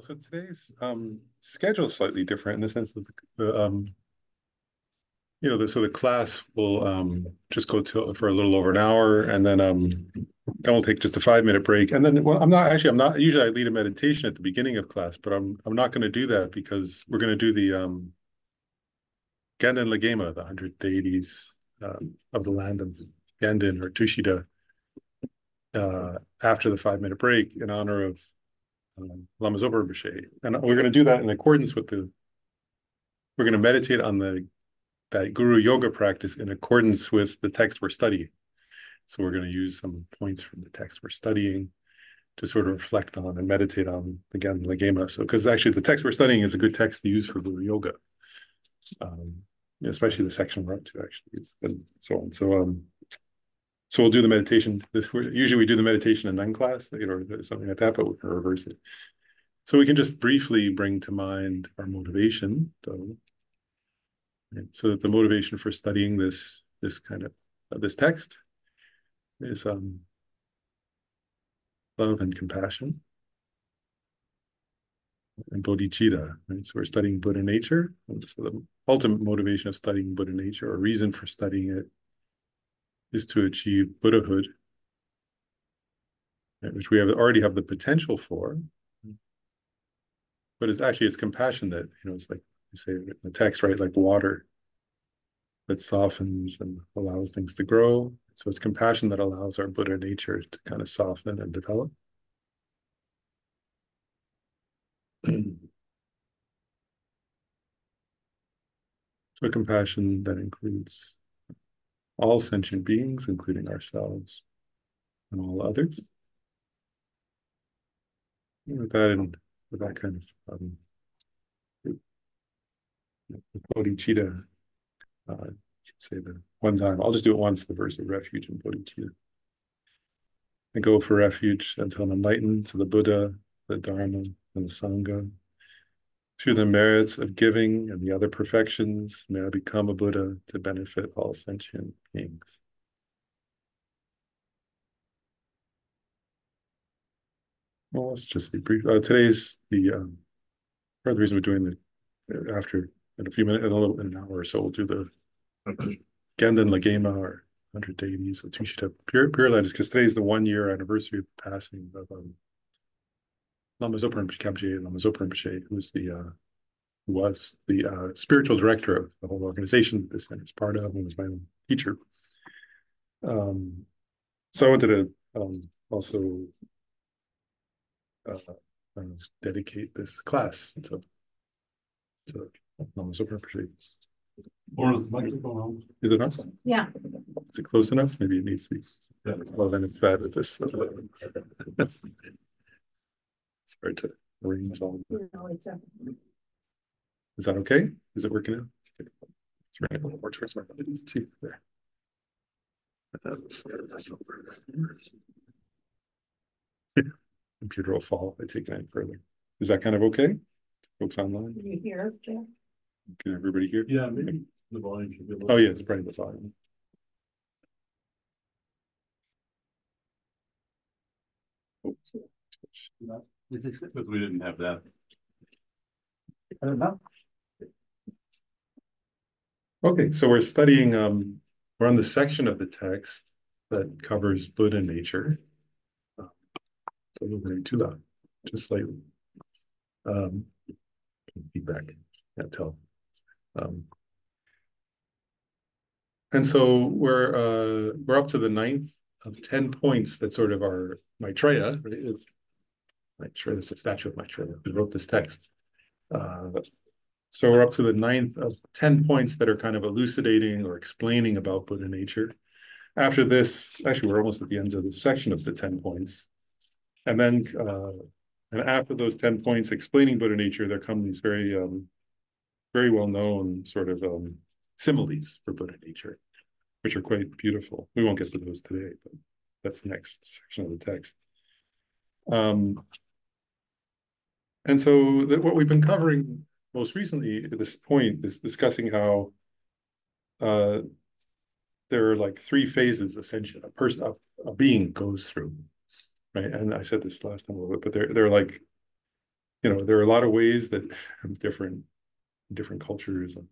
So today's um, schedule is slightly different in the sense that the, um, you know, the, so the class will um, just go to for a little over an hour, and then um, then we'll take just a five minute break, and then well, I'm not actually I'm not usually I lead a meditation at the beginning of class, but I'm I'm not going to do that because we're going to do the um, Ganden Lagema, the hundred deities um, of the land of Ganden or Tushita, uh, after the five minute break in honor of um, Lama. And we're going to do that in accordance with the, we're going to meditate on the that guru yoga practice in accordance with the text we're studying. So we're going to use some points from the text we're studying to sort of reflect on and meditate on again the Lagema. So because actually the text we're studying is a good text to use for guru yoga. Um, especially the section we're up to actually and so on. So um so we'll do the meditation. This usually we do the meditation in then class, you know, something like that, but we can reverse it. So we can just briefly bring to mind our motivation, though. Right? So that the motivation for studying this this kind of uh, this text is um, love and compassion and bodhicitta. Right? So we're studying Buddha nature. So the ultimate motivation of studying Buddha nature, or reason for studying it, is to achieve Buddhahood, right, which we have already have the potential for. But it's actually it's compassion that you know it's like you say in the text, right? Like water that softens and allows things to grow. So it's compassion that allows our Buddha nature to kind of soften and develop. so compassion that includes all sentient beings, including ourselves and all others. And with that and with that kind of um, bodhicitta, uh, say the one time, I'll just do it once, the verse of refuge in bodhicitta. I go for refuge until I'm enlightened to the Buddha, the Dharma, and the Sangha, through the merits of giving and the other perfections, may I become a Buddha to benefit all sentient beings. Well, let's just be brief. Uh, today's the um, part of the reason we're doing the after in a few minutes, in a little in an hour or so, we'll do the Ganden Lagema or Hundred Deities of Tushita Pure Pure Land is because today's the one year anniversary of the passing of um, Lama Zopa Rinpoche, Lama Zopa Rinpoche, who's the uh, who was the uh, spiritual director of the whole organization that this center is part of, and was my own teacher. Um, so I wanted to um, also uh, dedicate this class to to Lama Zopa Rinpoche. Or the microphone Is it on? Yeah. Is it close enough? Maybe it needs to be. Well, then it's bad with this. It's hard to arrange all. No, it's a, Is that okay? Is it working out? Let's bring a little more towards my body. See there. That's- that's over. Computer will fall if I take it any further. Is that kind of okay? Folks online? can you hear, Jeff? Can everybody hear? Yeah, maybe the volume should be. a little- Oh, yeah, it's probably the volume. Because we didn't have that. I don't know. Okay, so we're studying, um, we're on the section of the text that covers Buddha nature. Um, So we're going too loud, just slightly. Um, feedback, can't tell. Um, and so we're, uh, we're up to the ninth of ten points that sort of are Maitreya, right? It's Maitreya, it's a statue of Maitreya, who wrote this text. Uh, so we're up to the ninth of 10 points that are kind of elucidating or explaining about Buddha nature. After this, actually, we're almost at the end of the section of the 10 points. And then, uh, and after those 10 points explaining Buddha nature, there come these very, um, very well-known sort of um, similes for Buddha nature, which are quite beautiful. We won't get to those today, but that's next section of the text. Um, and so that what we've been covering most recently at this point is discussing how uh, there are like three phases essentially a person a, a being goes through right and i said this last time a little bit but they're they're like you know, there are a lot of ways that different, different cultures and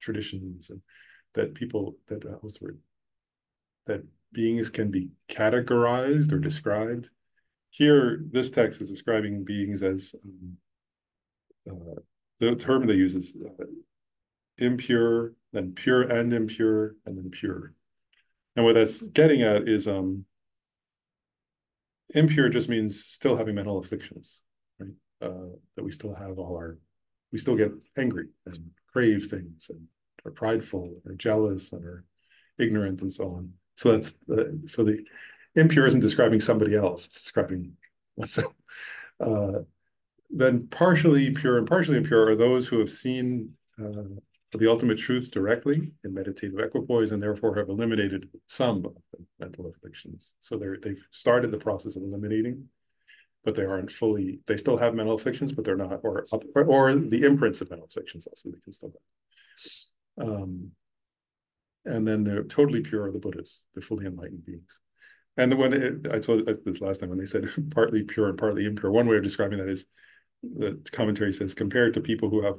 traditions and that people that uh, what's the word that beings can be categorized or described. Here, this text is describing beings as um, uh, the term they use is uh, impure, then pure and impure, and then pure. And what that's getting at is um, impure just means still having mental afflictions, right? Uh, that we still have all our, we still get angry and crave things and are prideful or jealous and are ignorant and so on. So that's the, so the impure isn't describing somebody else, it's describing what's uh, then partially pure and partially impure are those who have seen uh, the ultimate truth directly in meditative equipoise and therefore have eliminated some of the mental afflictions. So they've started the process of eliminating, but they aren't fully. They still have mental afflictions, but they're not, or or, or the imprints of mental afflictions also they can still have. Um, and then they're totally pure are the Buddhas, the fully enlightened beings. And when it, I told this last time when they said partly pure and partly impure, one way of describing that is the commentary says compared to people who have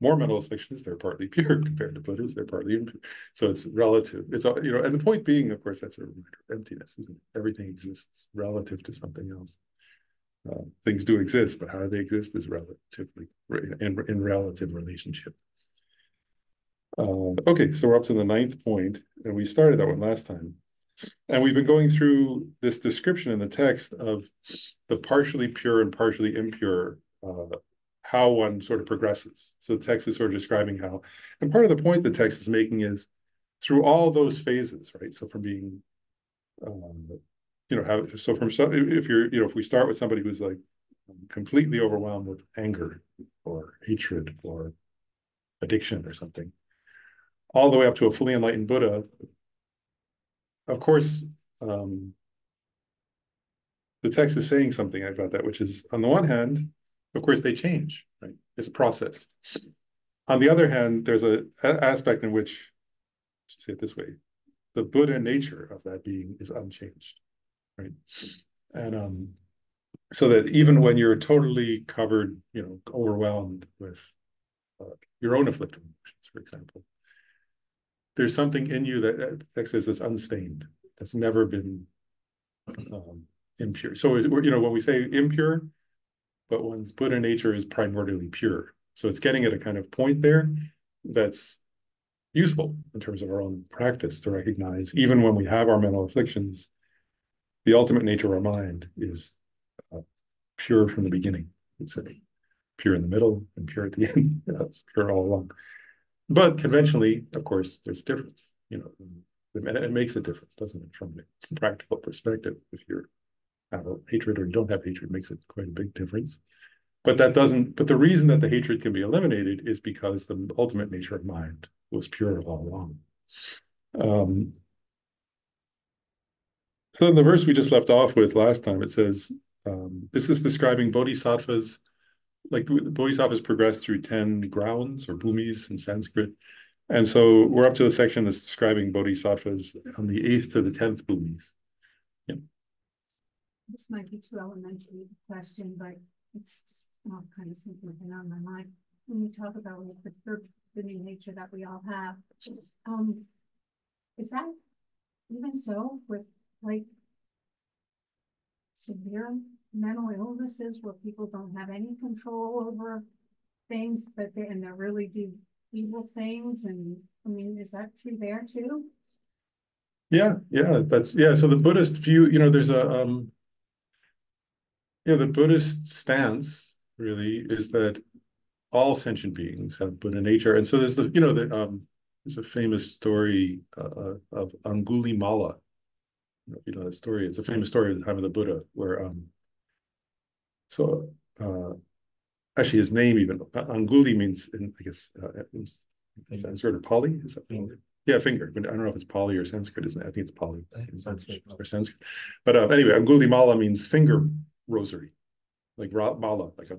more mental afflictions, they're partly pure compared to Buddhas, they're partly impure. So it's relative. It's you know, and the point being, of course, that's a reminder of emptiness, isn't it? Everything exists relative to something else. Uh, things do exist, but how they exist is relatively in, in relative relationship. Uh, okay, so we're up to the ninth point, and we started that one last time. And we've been going through this description in the text of the partially pure and partially impure uh, how one sort of progresses. So the text is sort of describing how, and part of the point the text is making is through all those phases, right? So from being, um, you know, how, so from if you're, you know, if we start with somebody who's like completely overwhelmed with anger or hatred or addiction or something, all the way up to a fully enlightened Buddha, of course, um, the text is saying something about that, which is on the one hand, of course, they change, right? It's a process. On the other hand, there's a, a aspect in which, say it this way, the Buddha nature of that being is unchanged, right? And um, so that even when you're totally covered, you know, overwhelmed with uh, your own afflictive emotions, for example, there's something in you that, that says it's unstained, that's never been um, impure. So, you know, when we say impure, but one's Buddha nature is primordially pure. So it's getting at a kind of point there that's useful in terms of our own practice to recognize, even when we have our mental afflictions, the ultimate nature of our mind is uh, pure from the beginning, say, pure in the middle and pure at the end. it's pure all along. But conventionally, of course, there's a difference, you know, and it makes a difference, doesn't it, from a practical perspective, if you're have hatred or don't have hatred makes it quite a big difference. But that doesn't, but the reason that the hatred can be eliminated is because the ultimate nature of mind was pure all along. Um, so in the verse we just left off with last time, it says, um, this is describing bodhisattvas, like bodhisattvas progress through 10 grounds or bhumis in Sanskrit. And so we're up to the section that's describing bodhisattvas on the eighth to the 10th bhumis. This might be too elementary a question, but it's just kind of simply been on my mind. When you talk about like, the forbidden nature that we all have, um, is that even so with like severe mental illnesses where people don't have any control over things, but they and they really do evil things? And I mean, is that true there too? Yeah, yeah, that's yeah. So the Buddhist view, you know, there's a um yeah, the Buddhist stance really is that all sentient beings have Buddha nature, and so there's the you know the um there's a famous story uh, uh of Angulimala. You know the story. It's a famous story of the time of the Buddha, where um. So uh, actually, his name even Anguli means in I guess uh, in Sanskrit or Pali is that finger? Yeah, finger. But I don't know if it's Pali or Sanskrit. Isn't it? I think it's Pali Sanskrit. or Sanskrit. But uh, anyway, Angulimala means finger rosary, like mala, like a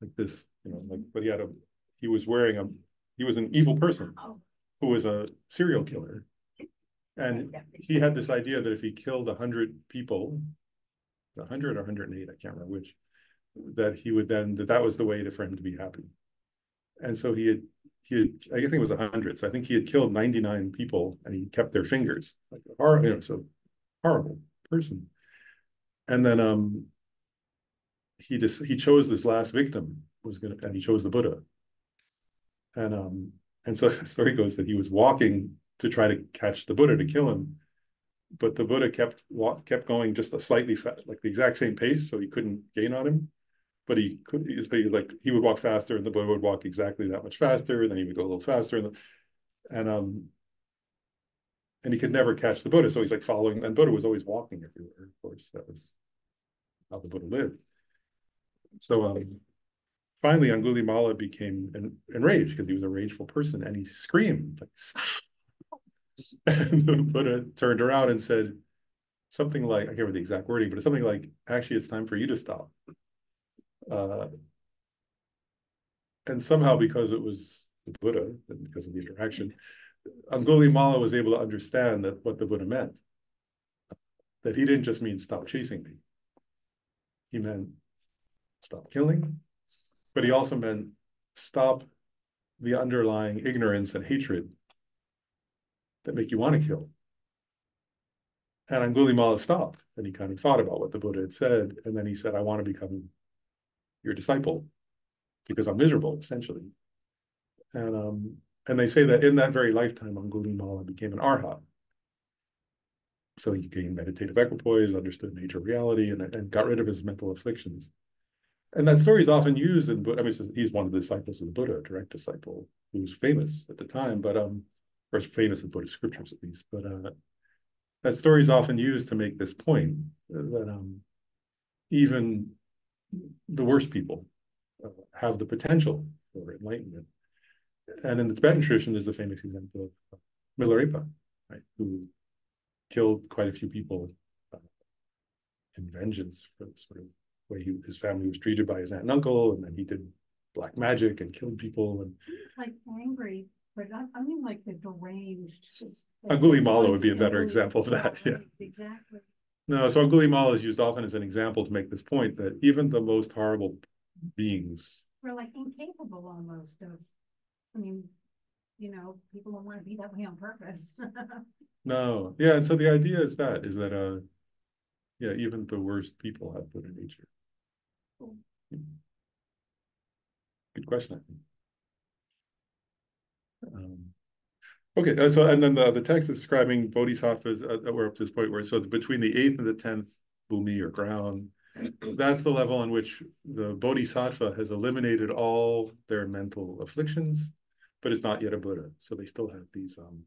like this, you know, like but he had a he was wearing a he was an evil person who was a serial killer. And he had this idea that if he killed a hundred people, a hundred or hundred and eight, I can't remember which, that he would then, that that was the way to, for him to be happy. And so he had, he had, I think it was a hundred, so I think he had killed ninety-nine people and he kept their fingers, like, horrible, you know, so horrible person. And then, um, he just, he chose this last victim was gonna, and he chose the Buddha. And, um, and so the story goes that he was walking to try to catch the Buddha to kill him. But the Buddha kept walk, kept going just a slightly like the exact same pace, so he couldn't gain on him. But he could, he was he like, he would walk faster and the Buddha would walk exactly that much faster, and then he would go a little faster and, the- and, um. And he could never catch the Buddha, so he's like following, and Buddha was always walking everywhere, of course, that was how the Buddha lived. So, um, finally Angulimala became en- enraged because he was a rageful person and he screamed like stop. And the Buddha turned around and said something like, I can't remember the exact wording, but it's something like, actually, it's time for you to stop. Uh, and somehow because it was the Buddha and because of the interaction, Angulimala was able to understand that what the Buddha meant. That he didn't just mean stop chasing me. He meant stop killing, but he also meant stop the underlying ignorance and hatred that make you want to kill. And Angulimala stopped and he kind of thought about what the Buddha had said. And then he said, I want to become your disciple because I'm miserable, essentially. And um, and they say that in that very lifetime, Angulimala became an arhat. So he gained meditative equipoise, understood major reality, and, and got rid of his mental afflictions. And that story is often used in, I mean, he's one of the disciples of the Buddha, a direct disciple, who was famous at the time, but, um, or famous in Buddhist scriptures at least, but, uh, that story is often used to make this point that, um, even the worst people uh, have the potential for enlightenment. And in the Tibetan tradition, there's the famous example of Milarepa, right, who killed quite a few people uh, in vengeance for the sort of way he, his family was treated by his aunt and uncle, and then he did black magic and killed people. And It's like angry, but I, I mean like the deranged. Angulimala would be a better example of that, yeah. Exactly. no, so Angulimala is used often as an example to make this point that even the most horrible beings, We're like incapable almost of, I mean, you know, people don't want to be that way on purpose. no, yeah, and so the idea is that is that uh, yeah, even the worst people have Buddha nature. Good question, I think. Um, okay, uh, so and then the, the text is describing bodhisattvas uh, that we're up to this point where so between the eighth and the tenth bhumi or ground, that's the level on which the bodhisattva has eliminated all their mental afflictions, but it's not yet a Buddha. So they still have these um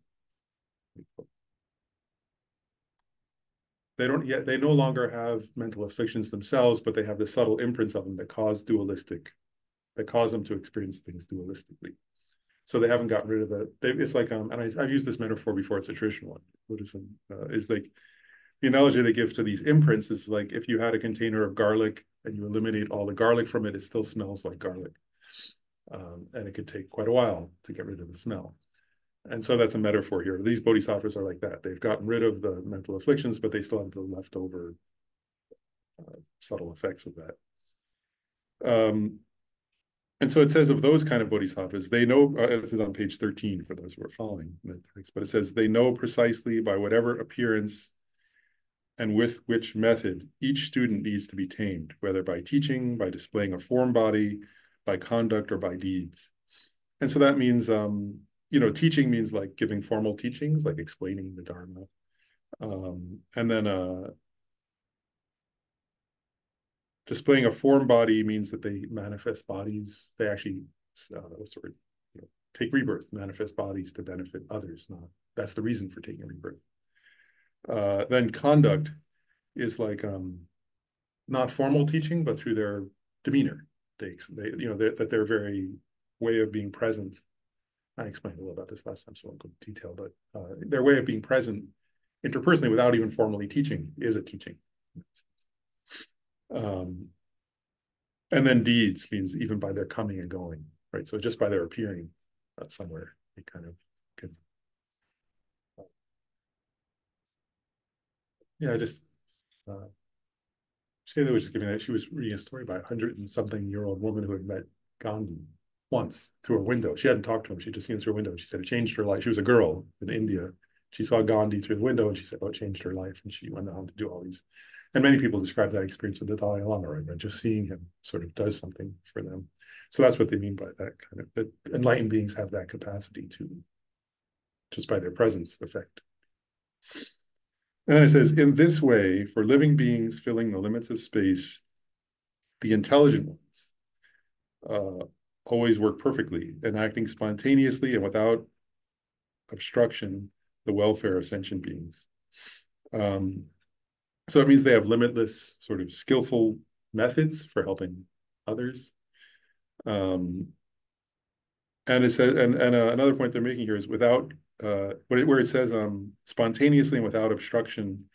they don't yet they no longer have mental afflictions themselves, but they have the subtle imprints of them that cause dualistic, that cause them to experience things dualistically. So they haven't gotten rid of that. They, it's like um, and I, I've used this metaphor before. It's a traditional one. Buddhism uh, is like the analogy they give to these imprints is like if you had a container of garlic and you eliminate all the garlic from it, it still smells like garlic, um, and it could take quite a while to get rid of the smell. And so that's a metaphor here. These bodhisattvas are like that. They've gotten rid of the mental afflictions, but they still have the leftover uh, subtle effects of that. Um, and so it says of those kind of bodhisattvas, they know, uh, this is on page 13 for those who are following the text, but it says they know precisely by whatever appearance and with which method each student needs to be tamed, whether by teaching, by displaying a form body, by conduct, or by deeds. And so that means um, you know, teaching means like giving formal teachings, like explaining the Dharma. Um, and then uh, displaying a form body means that they manifest bodies. They actually, uh, the word? You know, take rebirth, manifest bodies to benefit others. Not that's the reason for taking rebirth. Uh, then conduct is like um, not formal teaching, but through their demeanor. They, they you know, that their very way of being present I explained a little about this last time, so I won't go into detail, but uh, their way of being present interpersonally without even formally teaching is a teaching. Um, and then deeds means even by their coming and going, right? So just by their appearing uh, somewhere, they kind of can. Yeah, just uh, Shayla was just giving that, she was reading a story about a hundred and something year old woman who had met Gandhi once through a window. She hadn't talked to him. She'd just seen through a window. And she said it changed her life. She was a girl in India. She saw Gandhi through the window and she said, oh, it changed her life. And she went on to do all these. And many people describe that experience with the Dalai Lama, right? Just seeing him sort of does something for them. So that's what they mean by that kind of, that enlightened beings have that capacity to, just by their presence, affect. And then it says, in this way, for living beings filling the limits of space, the intelligent ones uh, always work perfectly and acting spontaneously and without obstruction the welfare of sentient beings. Um, so it means they have limitless sort of skillful methods for helping others. Um, and it says, and, and uh, another point they're making here is without, uh, where it says um, spontaneously and without obstruction,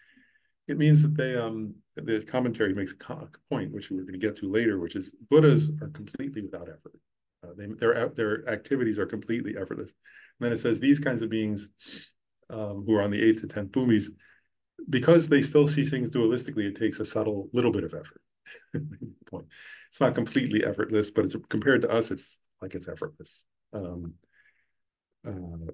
it means that they, um, the commentary makes a point, which we're going to get to later, which is Buddhas are completely without effort. Uh, they, their, their activities are completely effortless. And then it says these kinds of beings um, who are on the eighth to tenth bhumis, because they still see things dualistically, it takes a subtle little bit of effort. point. It's not completely effortless, but it's compared to us, it's like it's effortless. Um, uh,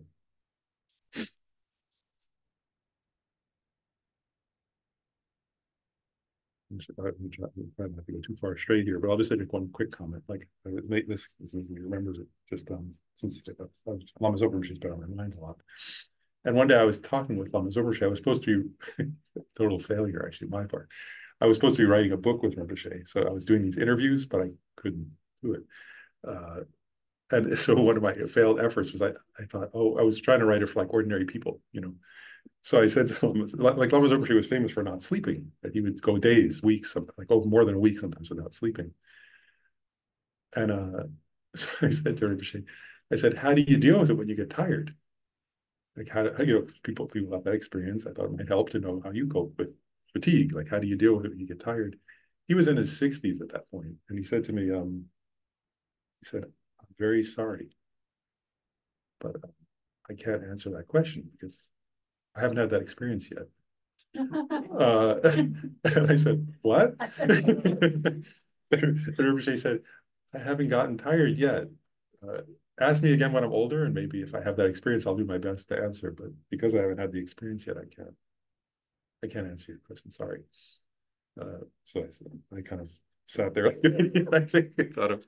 I'm trying not to go too far straight here, but I'll just make one quick comment. Like, I would make this, this makes me remember it just um since uh, Lama Zopa been on my mind a lot. And one day I was talking with Lama Zopa I was supposed to be total failure, actually, my part. I was supposed to be writing a book with Rinpoche, so I was doing these interviews, but I couldn't do it. Uh, and so one of my failed efforts was I, I thought, oh, I was trying to write it for like ordinary people, you know, so I said to him, like Lama Zopa was famous for not sleeping. That he would go days, weeks, like oh, more than a week sometimes without sleeping. And uh, so I said to Rinpoche, I said, how do you deal with it when you get tired? Like how, do, you know, people people have that experience. I thought it might help to know how you cope with fatigue. Like how do you deal with it when you get tired? He was in his 60s at that point, and he said to me, um, he said, I'm very sorry, but I can't answer that question because I haven't had that experience yet. uh, and I said, what? and Rinpoche said, I haven't gotten tired yet. Uh, ask me again when I'm older, and maybe if I have that experience, I'll do my best to answer. But because I haven't had the experience yet, I can't. I can't answer your question. Sorry. Uh, so I, I kind of sat there. I think I thought of.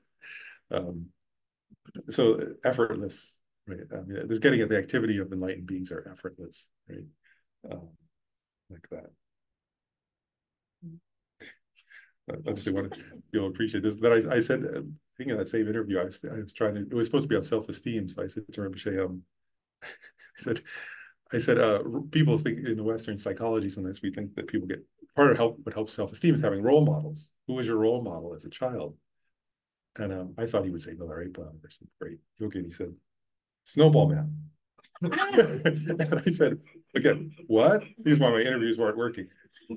Um, so effortless right? I mean, there's getting at the activity of enlightened beings are effortless, right? Um, like that. I just want to you'll appreciate this. That I, I said, uh, thinking of that same interview, I was I was trying to. It was supposed to be on self esteem, so I said to Rinpoche, um, I said, I said, uh, people think in the Western psychology sometimes we think that people get part of help what helps self esteem is having role models. Who was your role model as a child? And um, I thought he would say Milarepa or some great yogi. He said, Snowball Man. and I said, again, what? These were my interviews weren't working.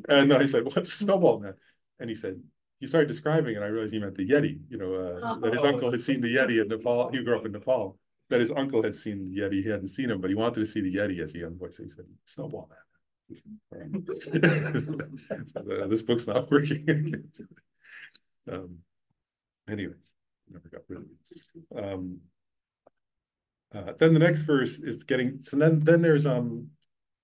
And then I said, what's Snowball Man? And he said, he started describing, and I realized he meant the Yeti, you know, uh, that his uncle had seen the Yeti in Nepal. He grew up in Nepal. That his uncle had seen the Yeti. He hadn't seen him, but he wanted to see the Yeti as a young boy. So he said, Snowball Man. so, uh, this book's not working. um, anyway, never got rid of it. Um, uh, then the next verse is getting so then then there's um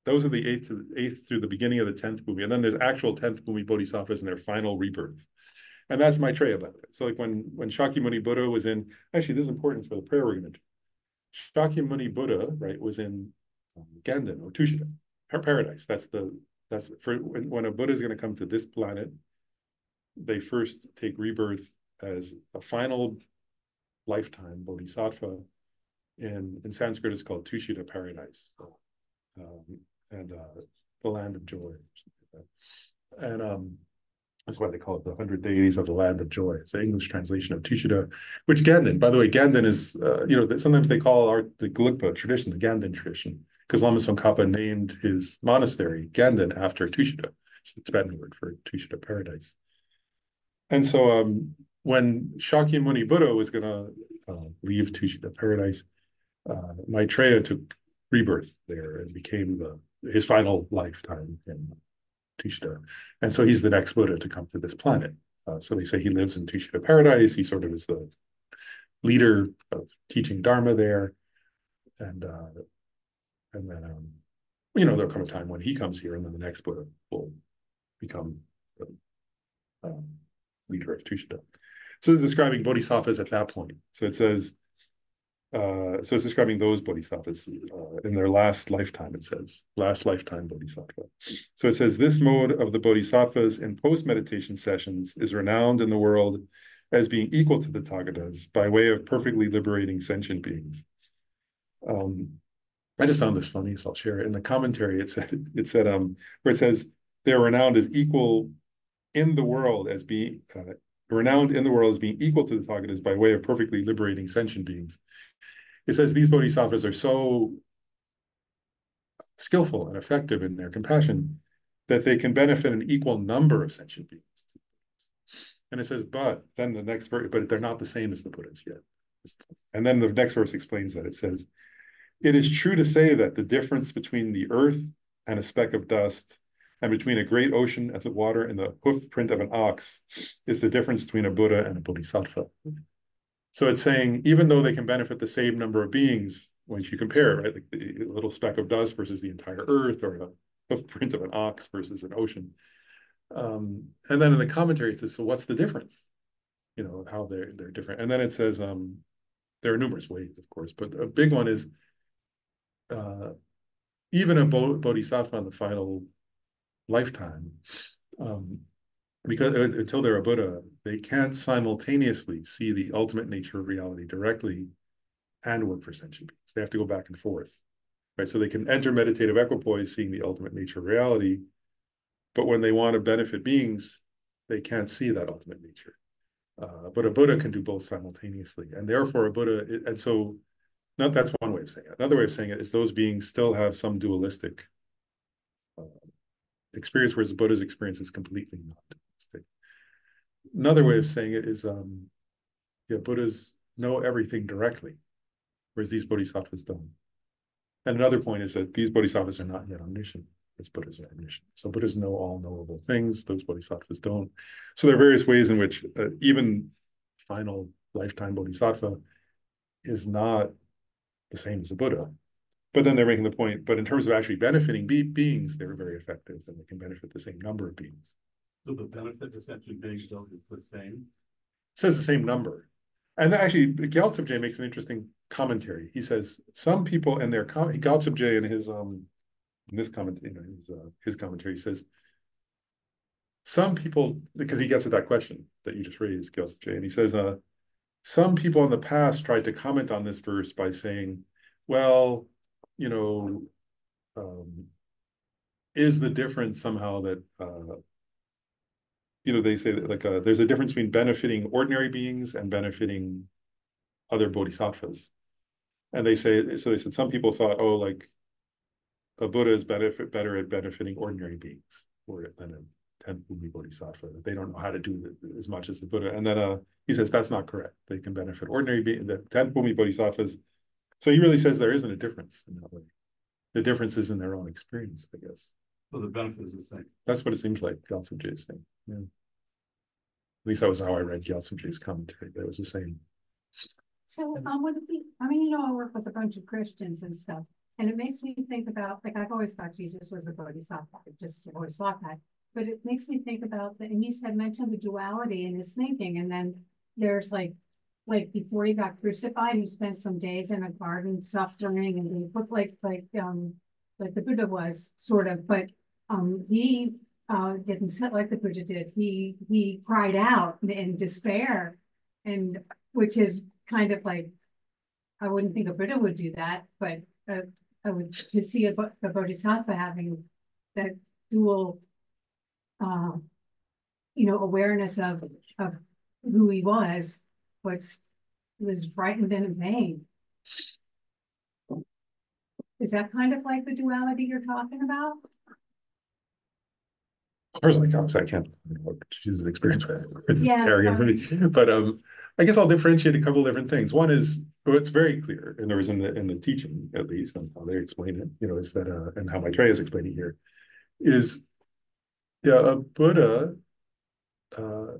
those are the eighth to eighth through the beginning of the tenth bhumi, and then there's actual tenth bhumi bodhisattvas and their final rebirth, and that's Maitreya about it. So like when when Shakyamuni Buddha was in actually this is important for the prayer we're going to Shakyamuni Buddha right was in um, Ganden or Tushita paradise. That's the that's for when, when a Buddha is going to come to this planet, they first take rebirth as a final lifetime bodhisattva in in Sanskrit it's called Tushita paradise, um, and uh, the land of joy, and um, that's why they call it the hundred deities of the land of joy. It's the English translation of Tushita, which Ganden, by the way, Ganden is uh, you know sometimes they call our the Gelugpa tradition the Ganden tradition because Lama Tsongkhapa named his monastery Ganden after Tushita. It's the Tibetan word for Tushita paradise. And so um, when Shakyamuni Buddha was going to uh, leave Tushita paradise, uh, Maitreya took rebirth there and became the his final lifetime in Tushita. And so he's the next Buddha to come to this planet. Uh, so they say he lives in Tushita paradise. He sort of is the leader of teaching Dharma there. And uh, and then um, you know, there'll come a time when he comes here, and then the next Buddha will become the um, leader of Tushita. So it's describing bodhisattvas at that point. So it says, uh, so it's describing those bodhisattvas uh, in their last lifetime, it says, last lifetime bodhisattva. So it says, this mode of the bodhisattvas in post-meditation sessions is renowned in the world as being equal to the Tathagatas by way of perfectly liberating sentient beings. Um, I just found this funny, so I'll share it. In the commentary, it said, it said, um, where it says, they're renowned as equal in the world as being, uh, renowned in the world as being equal to the Tathagatas by way of perfectly liberating sentient beings. It says these bodhisattvas are so skillful and effective in their compassion that they can benefit an equal number of sentient beings. And it says, but then the next verse, but they're not the same as the Buddhas yet. And then the next verse explains that it says, it is true to say that the difference between the earth and a speck of dust and between a great ocean and the water and the hoof print of an ox is the difference between a Buddha and a Bodhisattva. So it's saying, even though they can benefit the same number of beings, once you compare, right, like the little speck of dust versus the entire earth, or a hoof print of an ox versus an ocean. Um, and then in the commentary, it says, so what's the difference? You know, how they're they're different. And then it says, um, there are numerous ways, of course, but a big one is uh, even a bodhisattva in the final lifetime, um, because uh, until they're a Buddha, they can't simultaneously see the ultimate nature of reality directly and work for sentient beings. They have to go back and forth, right? So they can enter meditative equipoise, seeing the ultimate nature of reality, but when they want to benefit beings, they can't see that ultimate nature. Uh, but a Buddha can do both simultaneously, and therefore a Buddha, and so not that's one way of saying it. Another way of saying it is those beings still have some dualistic experience, whereas the Buddha's experience is completely not dualistic. Another way of saying it is, um, yeah, Buddhas know everything directly, whereas these bodhisattvas don't. And another point is that these bodhisattvas are not yet omniscient, as Buddhas are omniscient. So Buddhas know all knowable things; those bodhisattvas don't. So there are various ways in which uh, even final lifetime bodhisattva is not the same as the Buddha. But then they're making the point, but in terms of actually benefiting be beings, they're very effective and they can benefit the same number of beings. So the benefit essentially being still is the same. It says the same number. And actually, Gyaltsab Je makes an interesting commentary. He says some people in their com Gyaltsab Je in his um in this comment, you know, his uh, his commentary says some people because he gets at that question that you just raised, Gyaltsab Je, and he says uh some people in the past tried to comment on this verse by saying, well, you know, um, is the difference somehow that, uh, you know, they say that like uh, there's a difference between benefiting ordinary beings and benefiting other bodhisattvas. And they say, so they said some people thought, oh, like a Buddha is benefit better at benefiting ordinary beings or than a tenth Bhumi Bodhisattva. They don't know how to do as much as the Buddha. And then uh, he says that's not correct. They can benefit ordinary beings, the tenth Bhumi Bodhisattvas. So he really says there isn't a difference in that way. The difference is in their own experience, I guess. So the benefit is the same. That's what it seems like Gyaltsab Je is saying. Yeah. At least that was how I read Gyaltsab Je's commentary. That was the same. So, um, would it be, I mean, you know, I work with a bunch of Christians and stuff, and it makes me think about, like, I've always thought Jesus was a bodhisattva, just always thought that. But it makes me think about the, and you said mentioned the duality in his thinking, and then there's like, like before he got crucified, he spent some days in a garden suffering, and he looked like like um like the Buddha was sort of, but um he uh didn't sit like the Buddha did. He he cried out in, in despair, and which is kind of like I wouldn't think a Buddha would do that, but uh, I would to see a, a bodhisattva having that dual uh, you know, awareness of of who he was, was was frightened and in pain. Is that kind of like the duality you're talking about? Personally, I can't choose an experience with it. Yeah, But um, I guess I'll differentiate a couple different things. One is well, it's very clear, and there was in the in the teaching at least, and how they explain it, you know, is that uh, and how Maitreya is explaining here, is Yeah, a Buddha. Uh,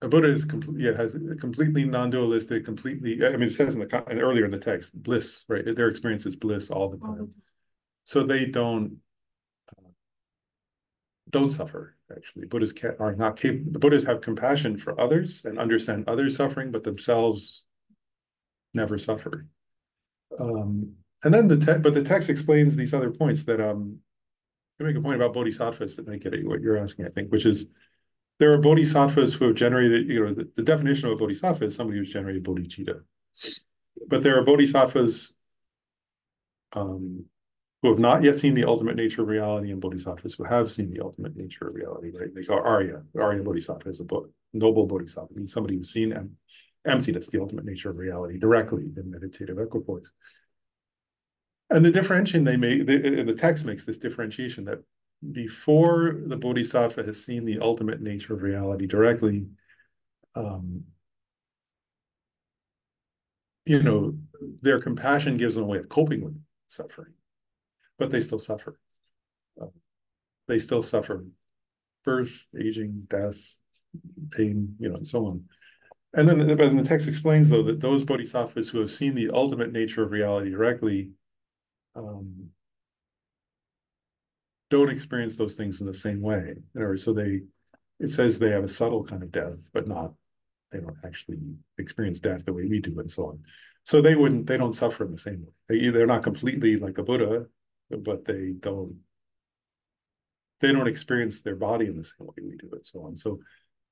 Buddha is complete. Yeah, has a completely non-dualistic, completely. I mean, it says in the and earlier in the text, bliss. Right, their experience is bliss all the time. time. So they don't. uh, Don't suffer. Actually, Buddhas ca- are not capable. The Buddhas have compassion for others and understand others' suffering, but themselves never suffer. Um, and then the text, but the text explains these other points that um, you make a point about bodhisattvas that make it what you're asking, I think, which is there are bodhisattvas who have generated, you know, the, the definition of a bodhisattva is somebody who's generated bodhicitta. But there are bodhisattvas um, who have not yet seen the ultimate nature of reality and bodhisattvas who have seen the ultimate nature of reality, right? They call Arya, Arya Bodhisattva is a bo- noble bodhisattva, means somebody who's seen em- emptiness, the ultimate nature of reality, directly in meditative equipoise. And the differentiation they make, the, the text makes this differentiation that before the bodhisattva has seen the ultimate nature of reality directly, um, you know, their compassion gives them a way of coping with suffering, but they still suffer. Uh, they still suffer birth, aging, death, pain, you know, and so on. And then, but the text explains though that those bodhisattvas who have seen the ultimate nature of reality directly um, don't experience those things in the same way. Words, so they, it says they have a subtle kind of death, but not, they don't actually experience death the way we do and so on. So they wouldn't, they don't suffer in the same way. They, they're not completely like a Buddha, but they don't, they don't experience their body in the same way we do and so on. So,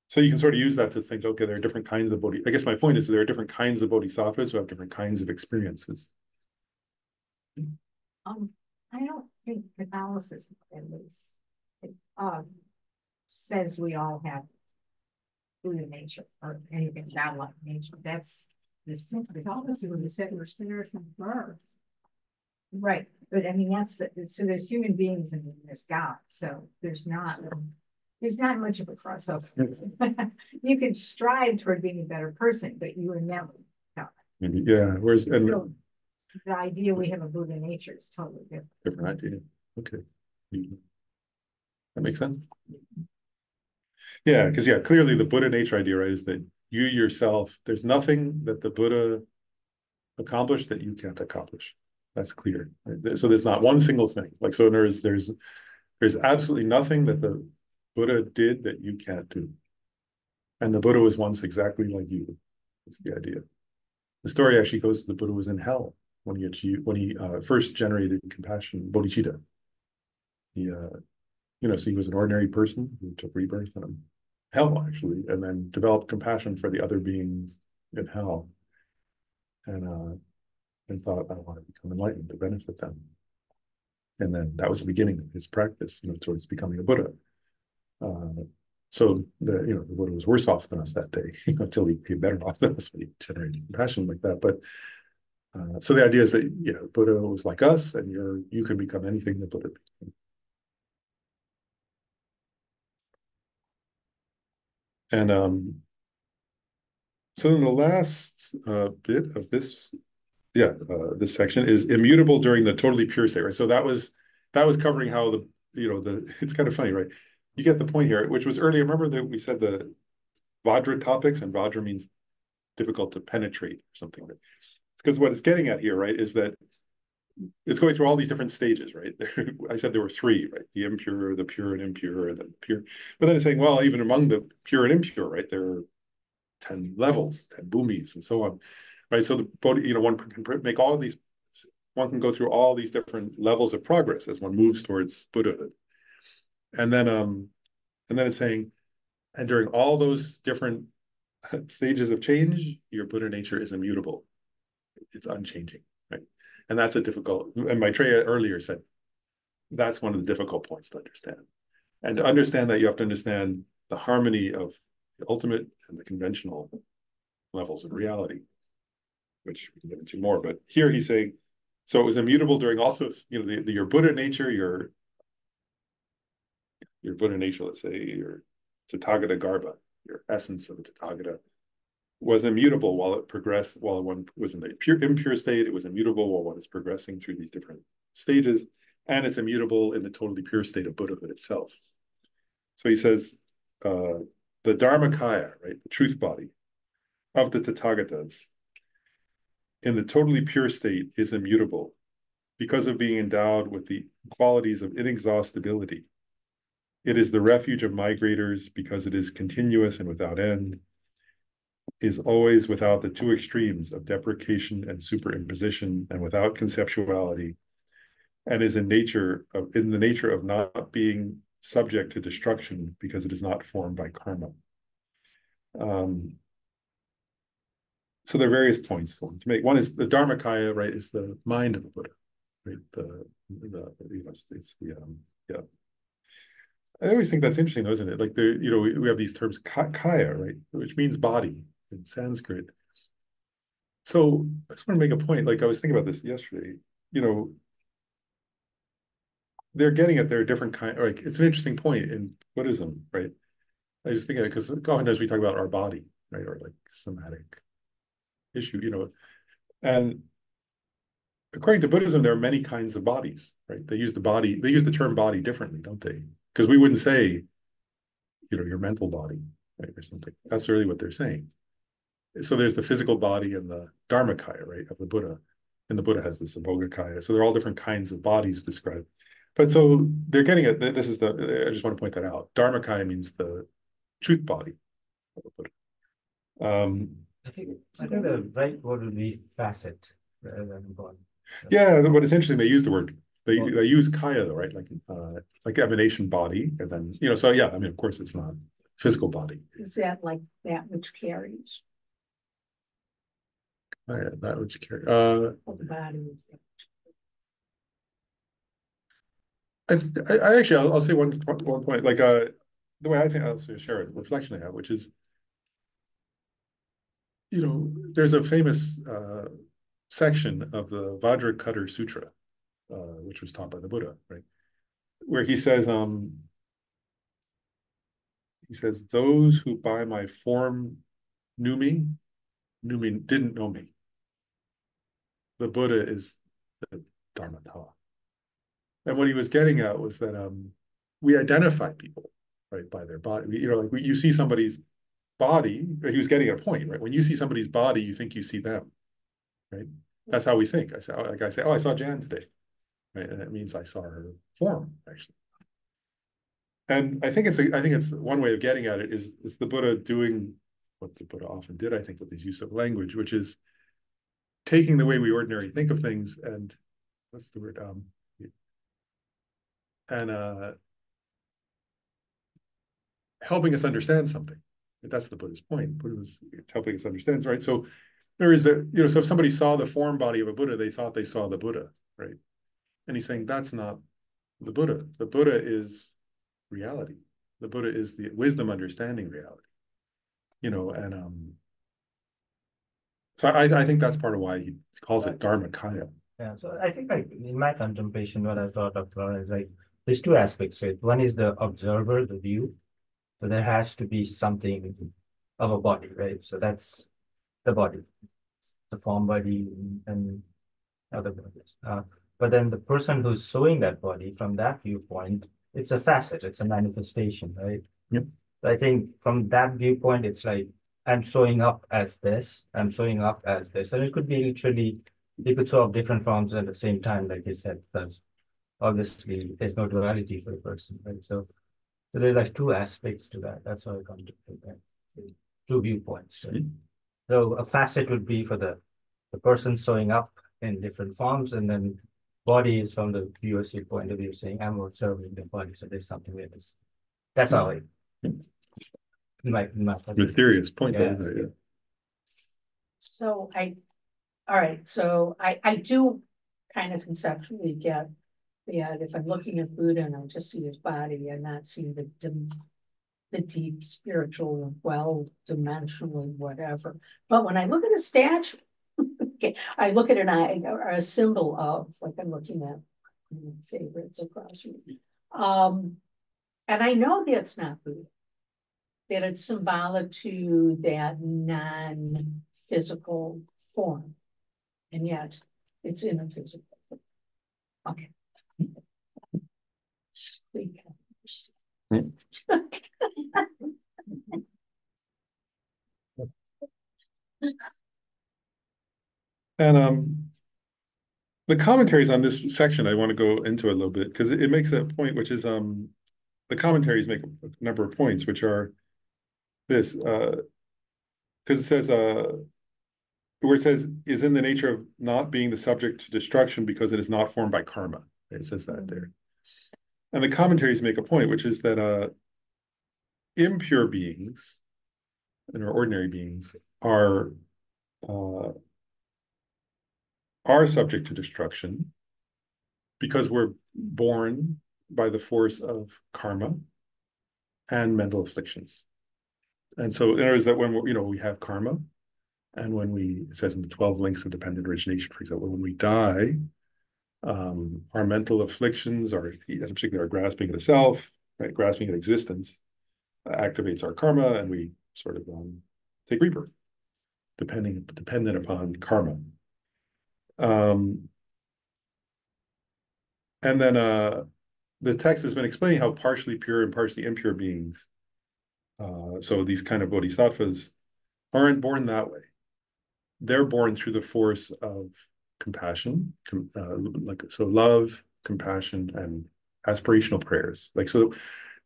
so you can sort of use that to think, okay, there are different kinds of bodhi. I guess my point is there are different kinds of bodhisattvas who have different kinds of experiences. Um, I don't think Catholicism at least, it, um, says we all have Buddha nature or anything godlike nature. That's the simple. Catholicism, you said we're sinners from birth. Right, but I mean, that's, the- so there's human beings and there's God, so there's not, there's not much of a crossover. You can strive toward being a better person, but you are never. Maybe, yeah, whereas, and So the idea we have a Buddha nature is totally different. different idea, okay. That makes sense? Yeah, because yeah, clearly the Buddha nature idea, right, is that you yourself, there's nothing that the Buddha accomplished that you can't accomplish. That's clear. right? So there's not one single thing. Like so there's there's there's absolutely nothing that the Buddha did that you can't do. And the Buddha was once exactly like you. That's the idea. The story actually goes the Buddha was in hell when he achieved when he uh, first generated compassion, bodhicitta. He uh, you know, so he was an ordinary person who took rebirth in hell actually, and then developed compassion for the other beings in hell. And uh and thought, I want to become enlightened to benefit them. And then that was the beginning of his practice, you know, towards becoming a Buddha. Uh, so the you know the Buddha was worse off than us that day until he became better off than us when he generated compassion like that. But uh, so the idea is that you know Buddha was like us, and you're you can become anything that Buddha became. And um, so then the last uh, bit of this, yeah, uh, this section is immutable during the totally pure state, right? So that was that was covering how the you know the it's kind of funny, right? You get the point here, which was earlier. Remember that we said the Vajra topics, and Vajra means difficult to penetrate or something. Right? Because what it's getting at here, right, is that it's going through all these different stages, right? I said there were three, right? The impure, the pure and impure, the pure. But then it's saying, well, even among the pure and impure, right, there are 10 levels, 10 bhumis, and so on. Right. So the you know, one can make all these, one can go through all these different levels of progress as one moves towards Buddhahood. And then um, and then it's saying, and during all those different stages of change, your Buddha nature is immutable. It's unchanging, right? And that's a difficult, and Maitreya earlier said, that's one of the difficult points to understand. And to understand that, you have to understand the harmony of the ultimate and the conventional levels of reality, which we can get into more. But here he's saying, so it was immutable during all those, you know, the, the, your Buddha nature, your your Buddha nature, let's say your Tathagata Garbha, your essence of the Tathagata, was immutable while it progressed, while one was in the pure impure state, it was immutable while one is progressing through these different stages. and it's immutable in the totally pure state of Buddhahood itself. So he says, uh, the Dharmakaya, right, the truth body of the Tathagatas in the totally pure state is immutable because of being endowed with the qualities of inexhaustibility. It is the refuge of migrators because it is continuous and without end, is always without the two extremes of deprecation and superimposition and without conceptuality, and is in nature of in the nature of not being subject to destruction because it is not formed by karma. Um, so there are various points to make. One is the Dharmakaya, right, is the mind of the Buddha, right? The, the you know, it's, it's the um, yeah. I always think that's interesting, though, isn't it? Like there, you know, we, we have these terms kaya, right, which means body in Sanskrit. So I just want to make a point. Like I was thinking about this yesterday. You know, they're getting at their different kind. Like it's an interesting point in Buddhism, right? I just think of it because oftentimes we talk about our body, right, or like somatic issue, you know, and according to Buddhism, there are many kinds of bodies, right? They use the body, they use the term body differently, don't they? Because we wouldn't say, you know, your mental body, right, or something. That's really what they're saying. So there's the physical body and the Dharmakaya, right, of the Buddha. And the Buddha has this the Sambhogakaya. So they're all different kinds of bodies described. But so they're getting it. This is the, I just want to point that out. Dharmakaya means the truth body of the Buddha. Um, I think, I think the right word would be facet rather than body. Yeah, but it's interesting, they use the word, they, they use kaya though, right? Like, uh, like emanation body, and then, you know, so yeah, I mean, of course, it's not physical body. Is that like that which carries? Kaya, that which carry, uh, Or the body is that I, I, actually, I'll, I'll say one, one point, like, uh, the way I think, I'll share a reflection I have, which is, you know, there's a famous, uh, section of the Vajra Vajrakuta Sutra, uh, which was taught by the Buddha, right? Where he says, um, he says, those who by my form knew me, knew me, didn't know me. The Buddha is the Dharmata. And what he was getting at was that um, we identify people, right, by their body. You know, like you see somebody's body, he was getting at a point, right? When you see somebody's body, you think you see them, right? That's how we think. I say, like I say, oh, I saw Jan today, right? And it means I saw her form, actually. And I think it's a, I think it's one way of getting at it is is the Buddha doing what the Buddha often did, I think, with his use of language, which is taking the way we ordinarily think of things and what's the word? Um, and uh, helping us understand something. That's the Buddha's point. Buddha was helping us understand, right? So there is a, you know, so if somebody saw the form body of a Buddha, they thought they saw the Buddha, right? And he's saying that's not the Buddha. The Buddha is reality. The Buddha is the wisdom understanding reality. You know, and um so I, I think that's part of why he calls it Dharmakaya. Yeah, so I think like in my contemplation, what I thought of uh, is like there's two aspects to it. One is the observer, the view. So there has to be something of a body, right? So that's the body, the form body and other bodies. Uh, but then the person who's showing that body from that viewpoint, it's a facet, it's a manifestation, right? Yep. I think from that viewpoint, it's like I'm showing up as this, I'm showing up as this, and it could be literally you could show up different forms at the same time, like you said, because obviously there's no duality for the person, right? So, so there's like two aspects to that. That's how I come to that. Two viewpoints, right? So a facet would be for the the person showing up in different forms, and then body is from the viewership point of view, saying I'm observing the body. So there's something with this. That's how I. My, my, Mysterious point. Yeah. though, yeah. So I, all right, so I, I do kind of conceptually get that if I'm looking at Buddha and I just see his body and not see the dim, the deep spiritual, well, dimensionally, whatever. But when I look at a statue, okay, I look at an eye or a symbol of, like I'm looking at my favorites across. from me. Um, and I know that's not Buddha. That it's symbolic to that non-physical form. And yet, it's in a physical. form. Okay. And um. The commentaries on this section, I want to go into a little bit, because it, it makes a point, which is um. The commentaries make a number of points, which are. This, uh. Because it says, uh. Where it says, is in the nature of not being the subject to destruction because it is not formed by karma. It says that there. And the commentaries make a point, which is that uh. Impure beings. And our ordinary beings are. Uh are subject to destruction because we're born by the force of karma and mental afflictions. And so other words, that when we you know, we have karma, and when we, it says in the 12 links of dependent origination, for example, when we die, um, our mental afflictions, our, in particular, our grasping at self, right, grasping at existence, uh, activates our karma, and we sort of um, take rebirth, depending dependent upon karma. Um, and then uh, the text has been explaining how partially pure and partially impure beings, uh, so these kind of bodhisattvas, aren't born that way. They're born through the force of compassion, com uh, like so love, compassion, and aspirational prayers. Like so,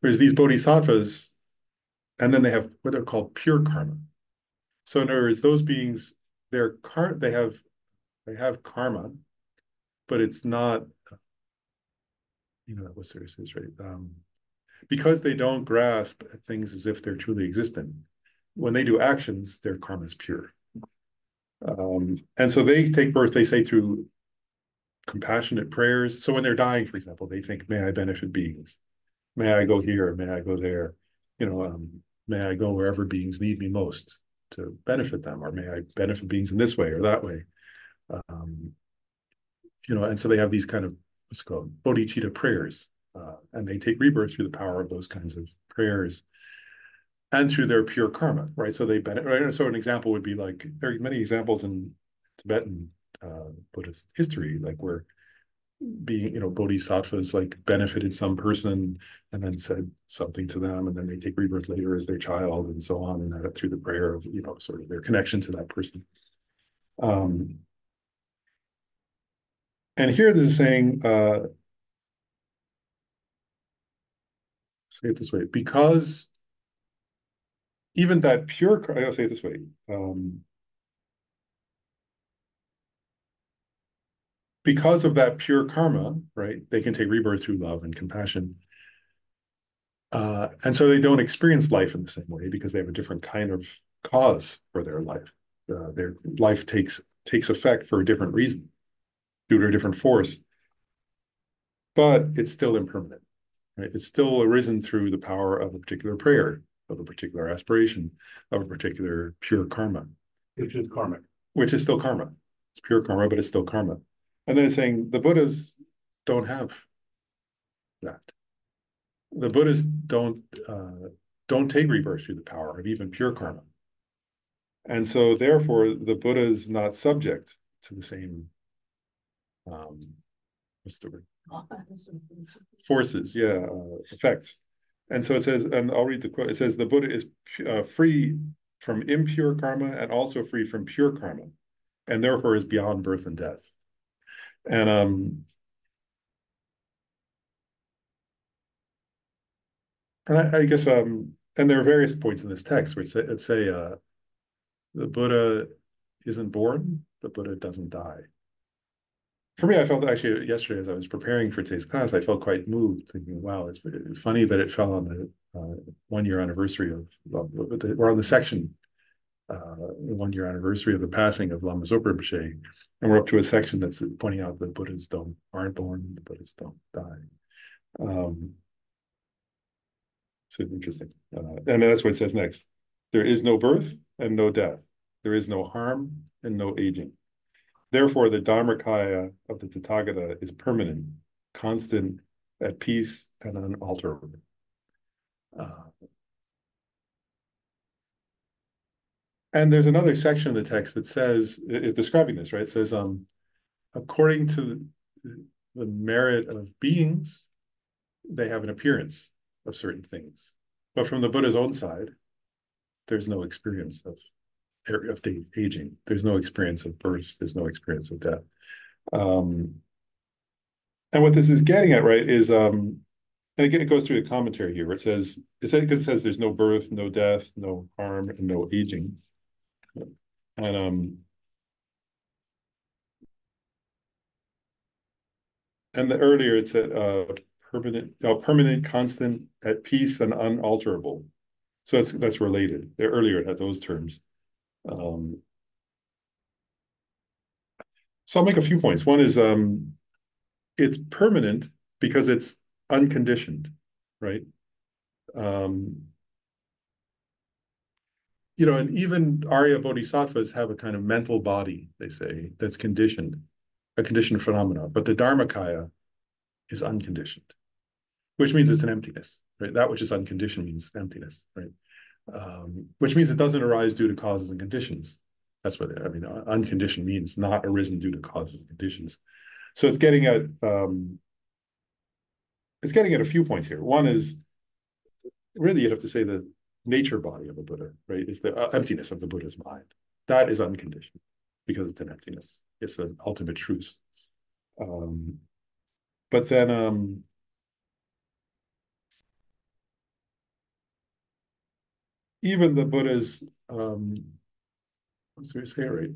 there's these bodhisattvas, and then they have what they're called pure karma. So in other words, those beings, they're car they have they have karma, but it's not, you know, what there is right? Um, because they don't grasp at things as if they're truly existent. When they do actions, their karma is pure. Um, and so they take birth, they say through compassionate prayers. So when they're dying, for example, they think, may I benefit beings? May I go here? May I go there? You know, um, may I go wherever beings need me most to benefit them? Or may I benefit beings in this way or that way? Um, you know, and so they have these kind of what's called bodhicitta prayers, uh, and they take rebirth through the power of those kinds of prayers and through their pure karma, right? So they benefit. Right? So an example would be like there are many examples in Tibetan uh, Buddhist history, like where being, you know, bodhisattvas like benefited some person and then said something to them, and then they take rebirth later as their child, and so on, and that through the prayer of, you know, sort of their connection to that person. Um, and here this is saying, uh, say it this way, because even that pure, I'll say it this way, um, because of that pure karma, right, they can take rebirth through love and compassion. Uh, and so they don't experience life in the same way because they have a different kind of cause for their life. Uh, their life takes takes effect for a different reason due to a different force. But it's still impermanent. Right? It's still arisen through the power of a particular prayer, of a particular aspiration, of a particular pure karma. Which is karmic. Which is still karma. It's pure karma, but it's still karma. And then it's saying the Buddhas don't have that. The Buddhas don't uh, don't take rebirth through the power of even pure karma. And so therefore the Buddha is not subject to the same um what's the word? Forces, yeah, uh, effects. And so it says, and I'll read the quote. It says the Buddha is uh, free from impure karma and also free from pure karma, and therefore is beyond birth and death. And um and I, I guess um and there are various points in this text which say, say uh the Buddha isn't born, the Buddha doesn't die. For me, I felt actually yesterday as I was preparing for today's class, I felt quite moved, thinking, "Wow, it's funny that it fell on the uh, one-year anniversary of we're on the section uh, one year anniversary of the passing of Lama Zopa Rinpoche, and we're up to a section that's pointing out that Buddhas don't aren't born, the Buddhas don't die. Um, so interesting, uh, and that's what it says next. There is no birth and no death. There is no harm and no aging. Therefore, the Dharmakaya of the Tathagata is permanent, constant, at peace, and unalterable. Uh, And there's another section of the text that says, is describing this, right? It says, um, according to the merit of beings, they have an appearance of certain things. But from the Buddha's own side, there's no experience of of the aging. There's no experience of birth. There's no experience of death. Um, and what this is getting at, right, is um, and again, it goes through the commentary here where it says it says because it says there's no birth, no death, no harm, and no aging. And um and the earlier it said uh permanent, uh, permanent, constant, at peace and unalterable. So that's that's related. There earlier it had those terms. Um so I'll make a few points. One is um it's permanent because it's unconditioned, right? Um, you know, and even Arya Bodhisattvas have a kind of mental body, they say, that's conditioned, a conditioned phenomena, but the Dharmakaya is unconditioned, which means it's an emptiness, right? That which is unconditioned means emptiness, right? Um, which means it doesn't arise due to causes and conditions. That's what I mean. Unconditioned means not arisen due to causes and conditions. So it's getting at um, it's getting at a few points here. One is really you'd have to say the nature body of a Buddha, right? Is the uh, emptiness of the Buddha's mind. That is unconditioned because it's an emptiness. It's an ultimate truth. Um, but then um, even the Buddha's um, what's we say right?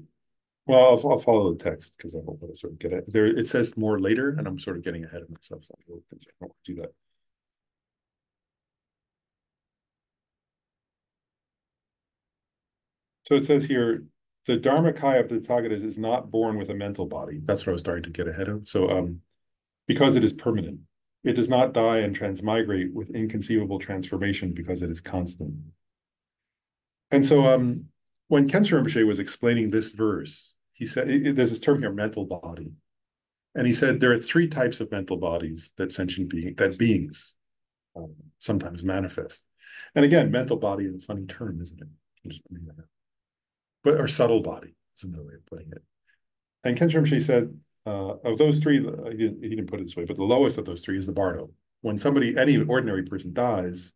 Well, I'll, I'll follow the text because I don't sort of get it there. It says more later, and I'm sort of getting ahead of myself. So I don't want to do that. So it says here, the Dharmakaya of the Tathagatas is not born with a mental body. That's what I was starting to get ahead of. So um, because it is permanent, it does not die and transmigrate with inconceivable transformation because it is constant. And so um, when Khensur Rinpoche was explaining this verse, he said, there's this term here, mental body. And he said there are three types of mental bodies that sentient being that beings um, sometimes manifest. And again, mental body is a funny term, isn't it? But or subtle body is another way of putting it. And Khensur Rinpoche said, uh, of those three, he didn't, he didn't put it this way, but the lowest of those three is the bardo. When somebody, any ordinary person dies,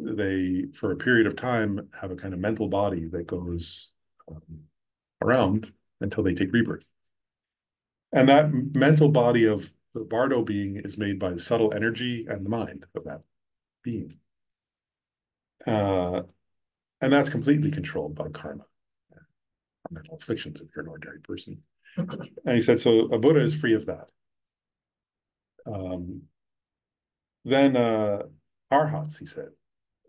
they, for a period of time, have a kind of mental body that goes um, around until they take rebirth. And that mental body of the Bardo being is made by the subtle energy and the mind of that being. Uh, and that's completely controlled by karma, mental afflictions if you're an ordinary person. And he said, so a Buddha is free of that. Um, then uh, arhats, he said,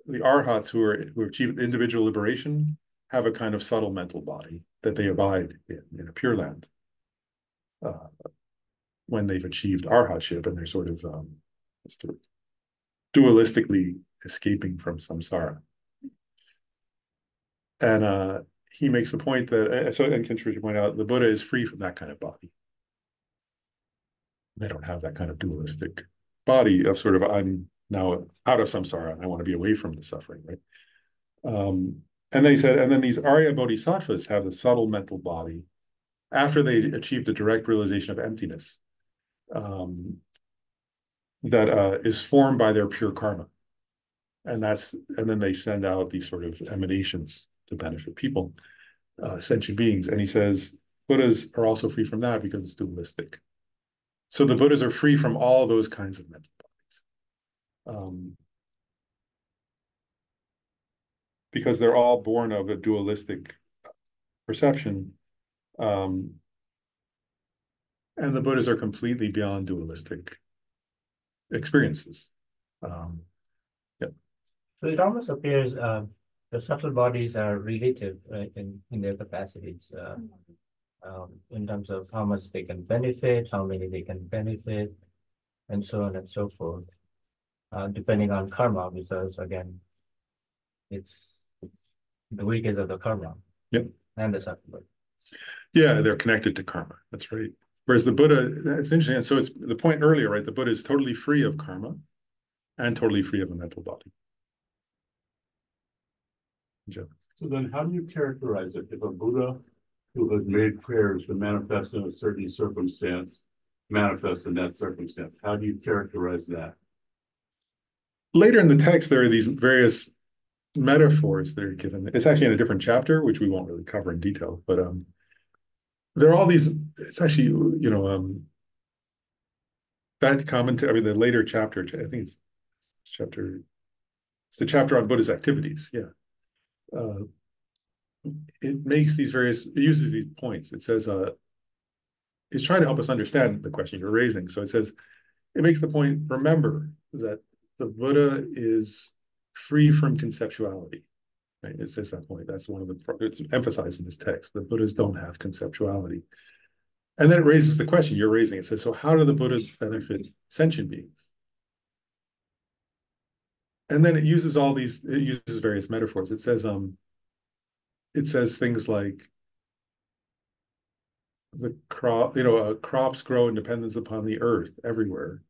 the arhats who are who achieve individual liberation have a kind of subtle mental body that they abide in, in a pure land uh, when they've achieved arhatship and they're sort of um, dualistically escaping from samsara. And uh, he makes the point that, so and Khensur point out, the Buddha is free from that kind of body. They don't have that kind of dualistic body of sort of, I'm now out of samsara I want to be away from the suffering, right? Um, and they said, and then these Arya Bodhisattvas have the subtle mental body after they achieve the direct realization of emptiness um, that uh, is formed by their pure karma. And that's, and then they send out these sort of emanations to benefit people, uh, sentient beings. And he says, Buddhas are also free from that because it's dualistic. So the Buddhas are free from all those kinds of mental. Um, because they're all born of a dualistic perception. Um, and the Buddhas are completely beyond dualistic experiences. Um, yeah. So it almost appears uh, the subtle bodies are relative right, in, in their capacities uh, um, in terms of how much they can benefit, how many they can benefit, and so on and so forth, uh, depending on karma, because again, it's the weakest of the karma. Yep. And the suffering. Yeah, they're connected to karma. That's right. Whereas the Buddha, it's interesting. And so it's the point earlier, right? The Buddha is totally free of karma and totally free of a mental body. So then how do you characterize it? If a Buddha who has made prayers to manifest in a certain circumstance, manifest in that circumstance, how do you characterize that? Later in the text, there are these various metaphors that are given. It's actually in a different chapter, which we won't really cover in detail, but um, there are all these. It's actually you know um, that commentary. I mean, the later chapter. I think it's chapter. It's the chapter on Buddha's activities. Yeah. Uh, it makes these various. It uses these points. It says, uh, it's trying to help us understand the question you're raising. So it says, it makes the point. Remember that the Buddha is free from conceptuality. Right? It says that point. That's one of the it's emphasized in this text. The Buddhas don't have conceptuality. And then it raises the question you're raising. It says, so how do the Buddhas benefit sentient beings? And then it uses all these, it uses various metaphors. It says, um, it says things like the crop, you know, uh, crops grow in dependence upon the earth everywhere,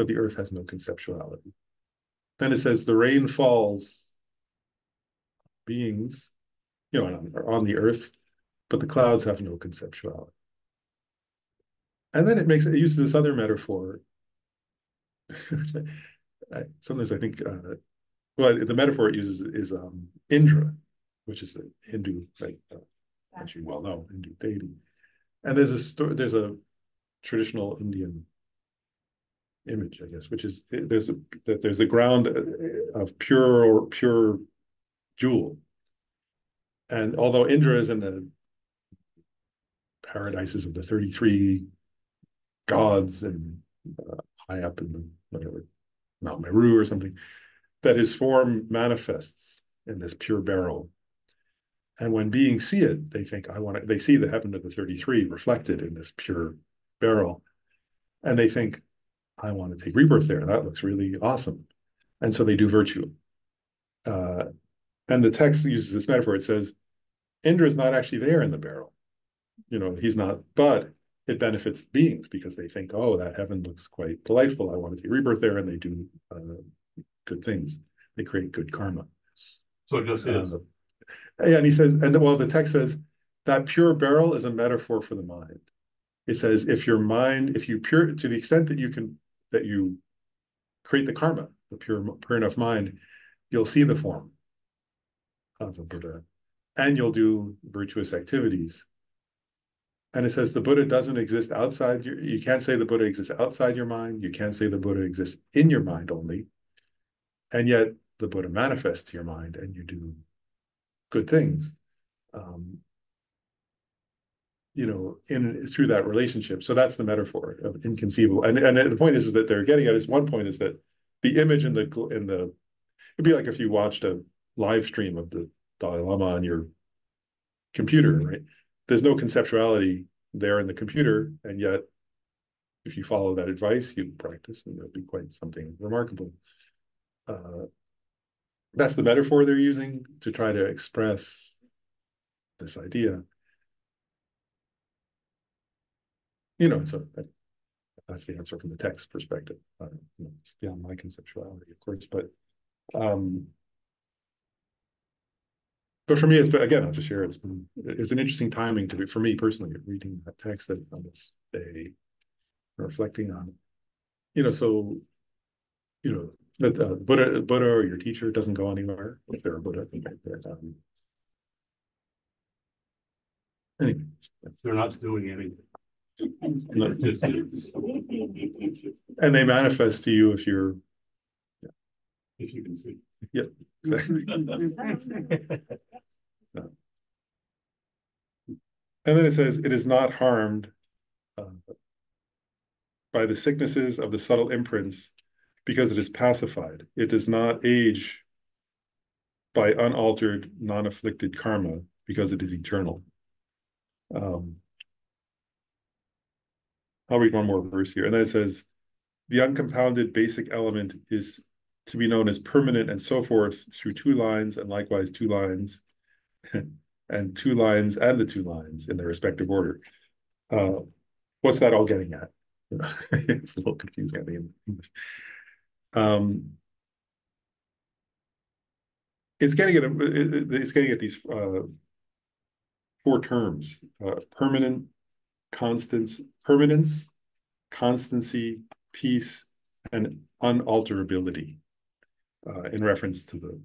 but the earth has no conceptuality. Then it says the rain falls beings, you know, on, on the earth, but the clouds have no conceptuality. And then it makes it uses this other metaphor. Sometimes I think, uh, well, the metaphor it uses is um, Indra, which is the Hindu, like, uh, you well know, Hindu deity. And there's a story, there's a traditional Indian image, I guess, which is there's a that there's a ground of pure or pure jewel. And although Indra is in the paradises of the 33 gods and uh, high up in the whatever Mount Meru or something, that his form manifests in this pure beryl. And when beings see it, they think, I want to, they see the heaven of the 33 reflected in this pure beryl. And they think, I want to take rebirth there. That looks really awesome. And so they do virtue. Uh, and the text uses this metaphor. It says, Indra is not actually there in the beryl. You know, he's not, but it benefits beings because they think, oh, that heaven looks quite delightful. I want to take rebirth there. And they do uh, good things. They create good karma. So it just is. Uh, yeah, and he says, and well, the text says that pure beryl is a metaphor for the mind. It says, if your mind, if you pure to the extent that you can that you create the karma, the pure, pure enough mind, you'll see the form of a Buddha and you'll do virtuous activities. And it says the Buddha doesn't exist outside your, you can't say the Buddha exists outside your mind. You can't say the Buddha exists in your mind only. And yet the Buddha manifests to your mind and you do good things. Um, you know, in through that relationship. So that's the metaphor of inconceivable. And and the point is, is that they're getting at is one point is that the image in the in the it'd be like if you watched a live stream of the Dalai Lama on your computer, right? There's no conceptuality there in the computer, and yet if you follow that advice, you practice, and it'll be quite something remarkable. Uh, that's the metaphor they're using to try to express this idea. You know, so that, that's the answer from the text perspective. Uh, you know, it's beyond my conceptuality, of course, but um, but for me, it's been again, I'll just share it's been it's an interesting timing to be for me personally reading that text that on this day, reflecting on, you know, so you know that uh, Buddha Buddha or your teacher doesn't go anywhere if they're a Buddha. Um, anyway, They're not doing anything. And they manifest to you if you're. If you can see. Yep, exactly. And then it says, it is not harmed uh, by the sicknesses of the subtle imprints because it is pacified. It does not age by unaltered, non-afflicted karma because it is eternal. Um, I'll read one more verse here. And then it says, the uncompounded basic element is to be known as permanent and so forth through two lines and likewise two lines and two lines and the two lines in their respective order. Uh, what's that all getting at? it's a little confusing, I think, in English. Um, it's getting at it's getting at these uh, four terms: uh, permanent, constance, permanence, constancy, peace, and unalterability. uh, in reference to the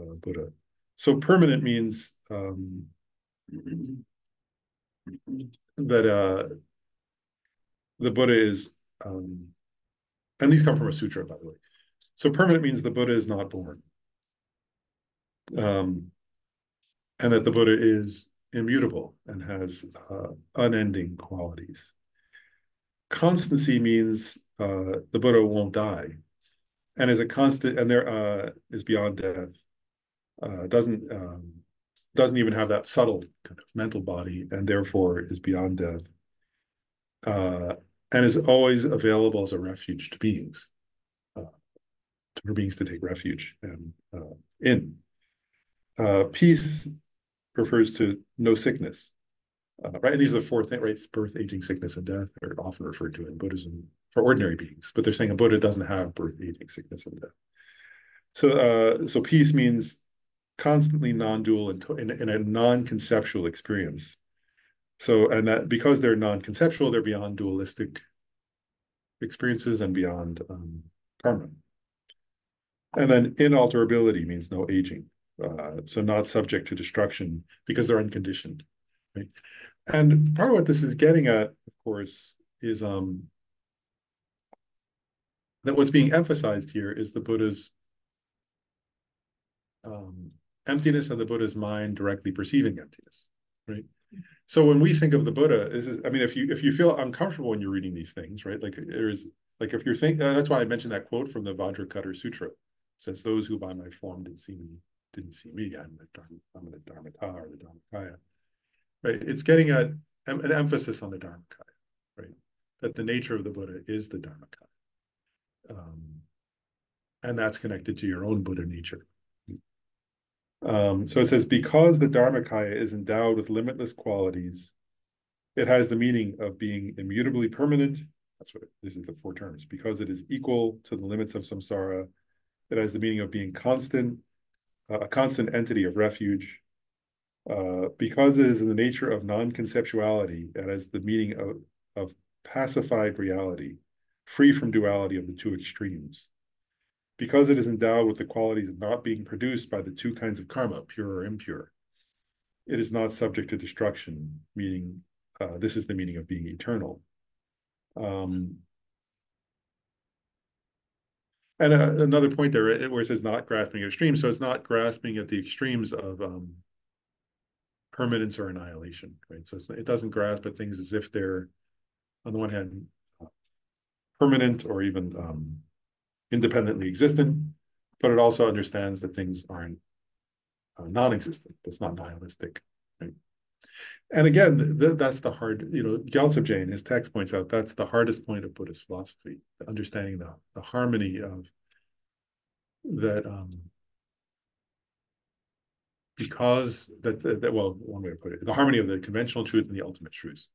uh, Buddha. So permanent means um, that uh, the Buddha is, um, and these come from a sutra, by the way. So permanent means the Buddha is not born. Um, and that the Buddha is immutable and has uh, unending qualities. Constancy means uh, the Buddha won't die, and is a constant, and there uh, is beyond death. Uh, doesn't um, doesn't even have that subtle kind of mental body, and therefore is beyond death. Uh, and is always available as a refuge to beings, uh, for beings to take refuge and in. Peace refers to no sickness, uh, right? And these are the four things, right? Birth, aging, sickness, and death are often referred to in Buddhism for ordinary beings, but they're saying a Buddha doesn't have birth, aging, sickness, and death. So, uh, so peace means constantly non-dual in, in, in a non-conceptual experience. So, and that because they're non-conceptual, they're beyond dualistic experiences and beyond um, karma. And then inalterability means no aging. Uh, so not subject to destruction because they're unconditioned. Right? And part of what this is getting at, of course, is um, that what's being emphasized here is the Buddha's um, emptiness and the Buddha's mind directly perceiving emptiness, right? So when we think of the Buddha, this is, I mean, if you if you feel uncomfortable when you're reading these things, right? Like there's like if you're thinking, uh, that's why I mentioned that quote from the Vajrakuta Sutra. It says, "Those who by my form did see me didn't see me. I'm the I'm the Dharmata or the Dharmakaya." Right? It's getting at an emphasis on the Dharmakaya, right? That the nature of the Buddha is the Dharmakaya. Um, and that's connected to your own Buddha nature. Um, so it says, because the Dharmakaya is endowed with limitless qualities, it has the meaning of being immutably permanent. That's what it, these are the four terms. Because it is equal to the limits of samsara, it has the meaning of being constant, a constant entity of refuge. Uh, because it is in the nature of non-conceptuality, it has the meaning of, of pacified reality, free from duality of the two extremes because it is endowed with the qualities of not being produced by the two kinds of karma, pure or impure. It is not subject to destruction, meaning uh, this is the meaning of being eternal. Um, and uh, another point there where it says not grasping at extremes, so it's not grasping at the extremes of um, permanence or annihilation, right? So it doesn't grasp at things as if they're, on the one hand, permanent or even um, independently existent, but it also understands that things aren't uh, non-existent. It's not nihilistic. And again, th that's the hard, you know, Gyaltsab Je in his text points out that's the hardest point of Buddhist philosophy, understanding the, the harmony of that um, because that, that, well, one way to put it, the harmony of the conventional truth and the ultimate truth,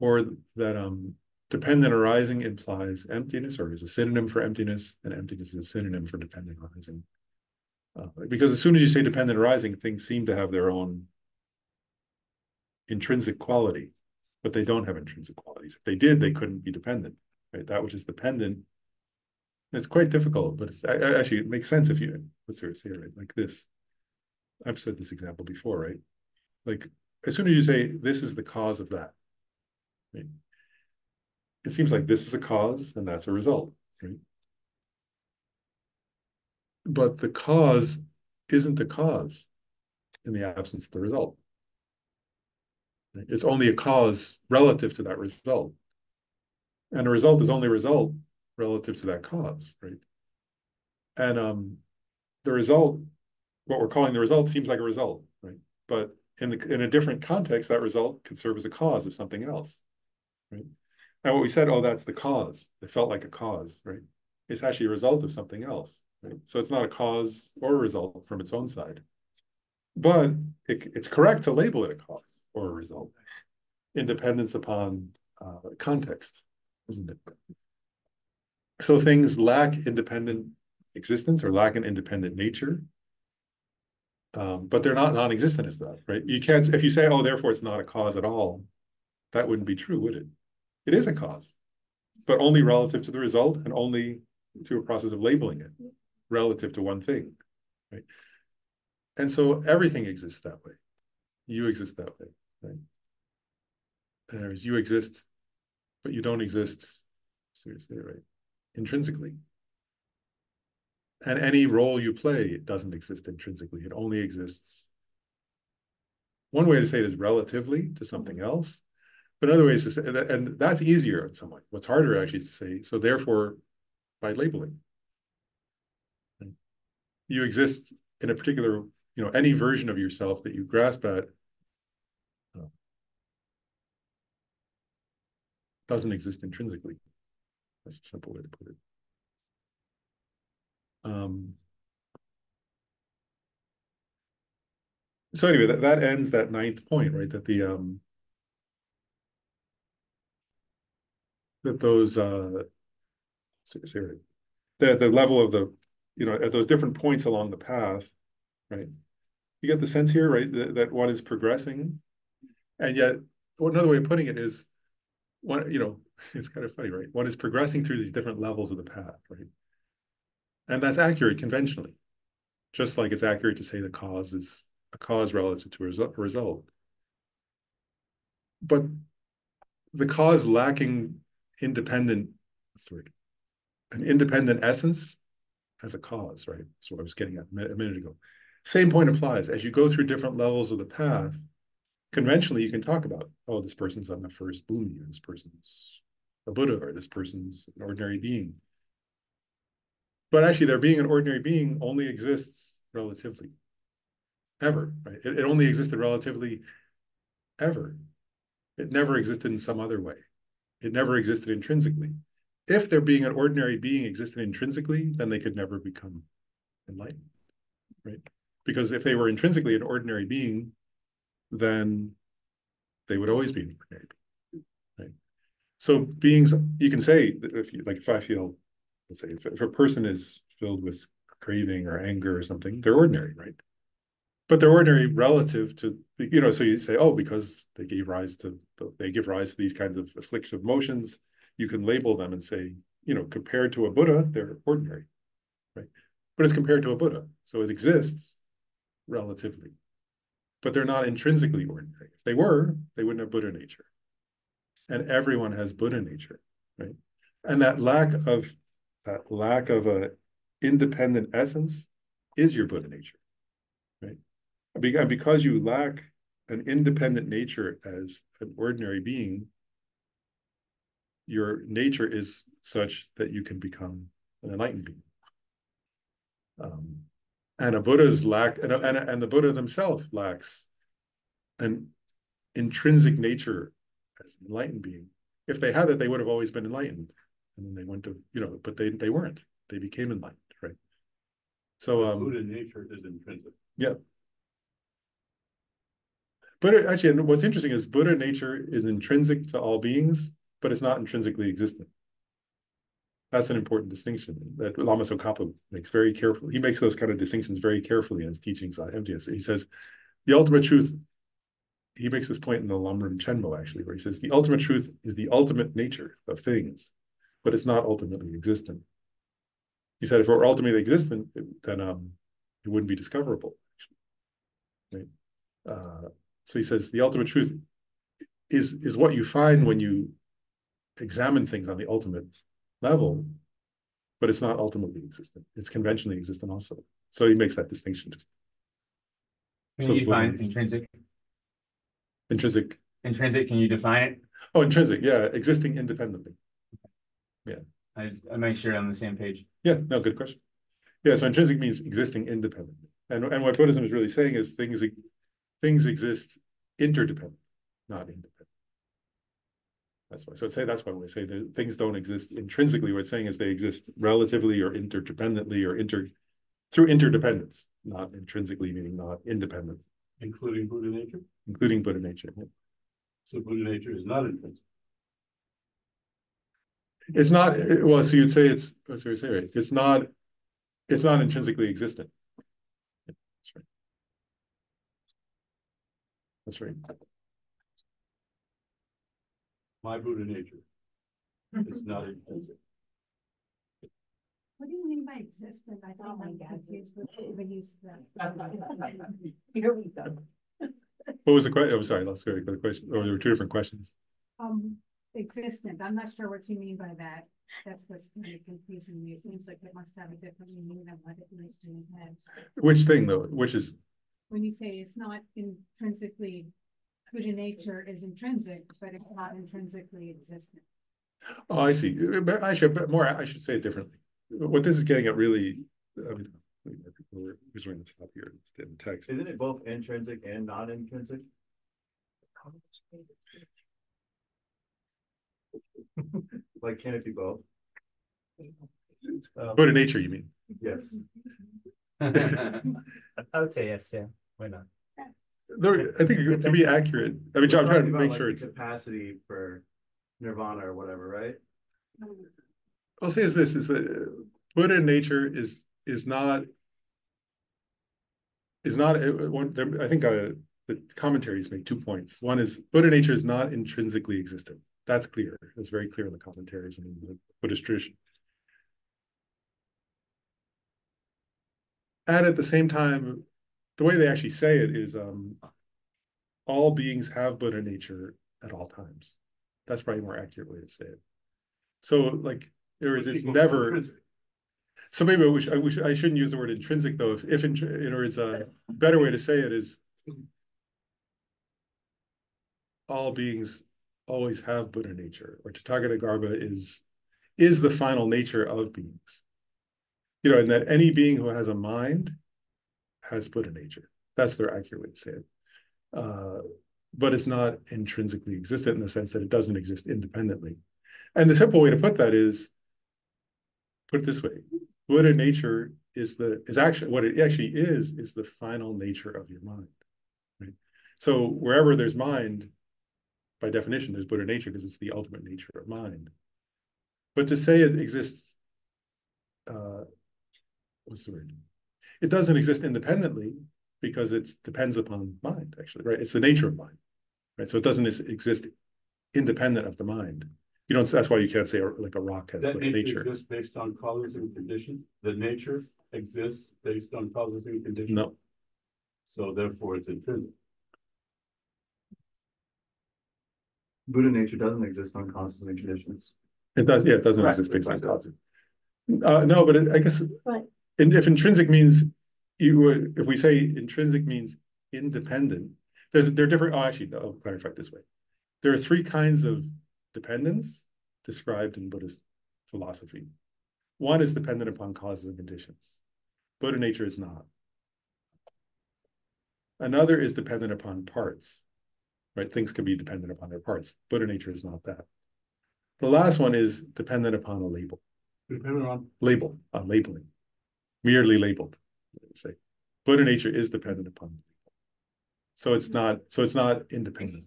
or that um, Dependent arising implies emptiness or is a synonym for emptiness, and emptiness is a synonym for dependent arising. Uh, because as soon as you say dependent arising, things seem to have their own intrinsic quality, but they don't have intrinsic qualities. If they did, they mm-hmm. couldn't be dependent, right? That which is dependent, it's quite difficult, but it's actually it makes sense if you let's say right like this. I've said this example before, right? Like as soon as you say this is the cause of that, right? it seems like this is a cause and that's a result, right? But the cause isn't the cause in the absence of the result. It's only a cause relative to that result. And a result is only a result relative to that cause, right? And um, the result, what we're calling the result seems like a result, right? But in the in a different context, that result could serve as a cause of something else, right? And what we said, oh, that's the cause. It felt like a cause, right? It's actually a result of something else, right? So it's not a cause or a result from its own side. But it, it's correct to label it a cause or a result, independence upon uh, context, isn't it? So things lack independent existence or lack an independent nature. Um, but they're not non-existent as that, right? You can't, if you say, oh, therefore it's not a cause at all, that wouldn't be true, would it? It is a cause, but only relative to the result and only through a process of labeling it. relative to one thing, right? And so everything exists that way. You exist that way, right? There's you exist, but you don't exist, seriously, right? Intrinsically. And any role you play, it doesn't exist intrinsically. It only exists. One way to say it is relatively to something mm-hmm. else. But another way is to say, and- and that's easier in some way. What's harder actually is to say, so therefore, by labeling. You exist in a particular, you know, any version of yourself that you grasp at. Doesn't exist intrinsically. That's a simple way to put it. Um. So anyway, that, that ends that ninth point, right? That the, um. That those, uh. s- Sorry, the, the level of the, you know, at those different points along the path, right? You get the sense here, right, that, that one is progressing. And yet, another way of putting it is, one, you know, it's kind of funny, right? One is progressing through these different levels of the path, right? And that's accurate conventionally. Just like it's accurate to say the cause is a cause relative to a resu- a result. But the cause lacking independent, sorry. An independent essence as a cause, right? That's what I was getting at a minute, a minute ago. Same point applies. As you go through different levels of the path, conventionally you can talk about, oh, this person's on the first bhumi, or this person's a Buddha, or this person's an ordinary being. But actually, their being an ordinary being only exists relatively. Ever, right? It, it only existed relatively ever. It never existed in some other way. It never existed intrinsically. If their being an ordinary being existed intrinsically, then they could never become enlightened, right? Because if they were intrinsically an ordinary being, then they would always be ordinary being, right? So beings, you can say if you like, if I feel, let's say, if, if a person is filled with craving or anger or something, they're ordinary, right? But they're ordinary relative to, you know, so you say, oh, because they gave rise to, they give rise to these kinds of afflictive emotions, you can label them and say, you know, compared to a Buddha, they're ordinary, right? But it's compared to a Buddha, so it exists relatively. But they're not intrinsically ordinary. If they were, they wouldn't have Buddha nature. And everyone has Buddha nature, right? And that lack of that lack of a independent essence is your Buddha nature, right? And because you lack an independent nature as an ordinary being, your nature is such that you can become an enlightened being. Um, and a Buddha's lack, and, and, and the Buddha themselves lacks an intrinsic nature as an enlightened being. If they had it, they would have always been enlightened. And then they went to, you know, but they, they weren't. They became enlightened, right? So, um, Buddha nature is intrinsic. yeah. But it- actually, what's interesting is Buddha nature is intrinsic to all beings, but it's not intrinsically existent. That's an important distinction that Lama Tsongkhapa makes very careful. He makes those kind of distinctions very carefully in his teachings on emptiness. He says the ultimate truth. He makes this point in the Lamrim Chenmo actually, where he says the ultimate truth is the ultimate nature of things, but it's not ultimately existent. He said if it were ultimately existent, then um, it wouldn't be discoverable. Right? Uh, so he says the ultimate truth is is what you find when you examine things on the ultimate level, but it's not ultimately existent. It's conventionally existent also. So he makes that distinction just Can So you define Buddha- intrinsic? intrinsic. Intrinsic, can you define it? Oh, intrinsic, yeah, existing independently. Yeah. I just, I make sure I'm on the same page. Yeah, no, good question. Yeah, so intrinsic means existing independently. And and what Buddhism is really saying is things things exist interdependent, not independent. That's why. So say that's why we say that things don't exist intrinsically. What it's saying is they exist relatively or interdependently or inter through interdependence, not intrinsically meaning not independent, Including Buddha nature. including Buddha nature. So Buddha nature is not intrinsic. It's not well, so you'd say it's oh, what's we say, right? It's not it's not intrinsically existent. That's right. That's right. My Buddha nature is not intrinsic. What do you mean by existent? I Oh think my I'm God. confused with the use of that. Here we go. What was the question? Oh, sorry, let's go to the question. Oh, there were two different questions. Um, existent, I'm not sure what you mean by that. That's what's kind of confusing me. It seems like it must have a different meaning than what it needs to have. Which thing though? Which is, When you say it's not intrinsically, Buddha nature is intrinsic, but it's not intrinsically existent. oh, I see. But I should, but more, I should say it differently. What this is getting at really, I mean, we're, we're going to stop here in the text. Isn't it both intrinsic and non-intrinsic? Like, can it be both? Buddha nature, you mean? Yes. I would say yes, yeah, why not? There, I think to be accurate, I mean, I'm trying to make like, sure it's, Capacity for nirvana or whatever, right? I'll say is this, is that Buddha nature is, is not. Is not, uh, one, I think, uh, the commentaries make two points. One is Buddha nature is not intrinsically existent. That's clear. It's very clear in the commentaries and in the Buddhist tradition. And at the same time, the way they actually say it is, um. All beings have Buddha nature at all times. That's probably a more accurate way to say it. So like, there is, it's never. So maybe I wish, I wish, I shouldn't use the word intrinsic though, if, if, intr- you know, a better way to say it is. All beings always have Buddha nature, or Tathagata Garbha is, is the final nature of beings. You know, and that any being who has a mind has Buddha nature. That's their accurate way to say it. Uh, but it's not intrinsically existent in the sense that it doesn't exist independently. And the simple way to put that is, put it this way, Buddha nature is the, is actually, what it actually is, is the final nature of your mind. Right? So wherever there's mind, by definition, there's Buddha nature because it's the ultimate nature of mind. But to say it exists, uh, what's the word? It doesn't exist independently because it depends upon mind, actually, right? It's the nature of mind, right? So it doesn't exist independent of the mind. You don't, that's why you can't say like a rock has That Buddha nature nature. exists based on causes and conditions, the nature exists based on causes and conditions. No, So therefore it's intrinsic. Buddha nature doesn't exist on causes and conditions. it does, yeah, it doesn't Right, exist based on causes. Uh, no, but it- I guess, But- and if intrinsic means, you if we say intrinsic means independent, there's, there are different, oh, actually, I'll clarify it this way. There are three kinds of dependence described in Buddhist philosophy. One is dependent upon causes and conditions. Buddha nature is not. Another is dependent upon parts. Right, things can be dependent upon their parts. Buddha nature is not that. The last one is dependent upon a label, Dependent on, label, on labeling. Merely labeled, say. Buddha nature is dependent upon. So it's not, so it's not independent.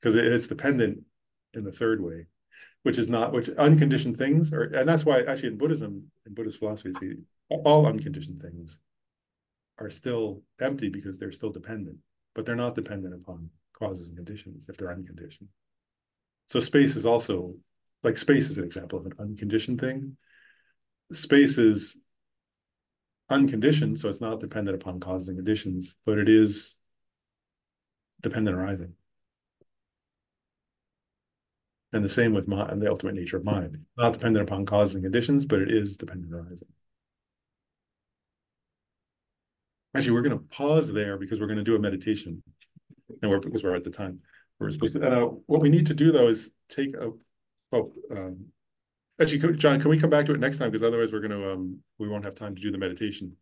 Because it- it's dependent in the third way, which is not, which unconditioned things are, and that's why actually in Buddhism, in Buddhist philosophy, see, all unconditioned things. Are still empty because they're still dependent, but they're not dependent upon causes and conditions if they're unconditioned. So space is also, like space is an example of an unconditioned thing. Space is unconditioned, so it's not dependent upon causes and conditions, but it is dependent arising. And the same with mind, the ultimate nature of mind, not dependent upon causes and conditions, but it is dependent arising. Actually, we're gonna pause there because we're gonna do a meditation. And we're, because we're at the time, we're supposed to, uh, what we need to do though is take a, oh, um. Actually, could- John, can we come back to it next time? Because otherwise we're gonna, um, we won't have time to do the meditation.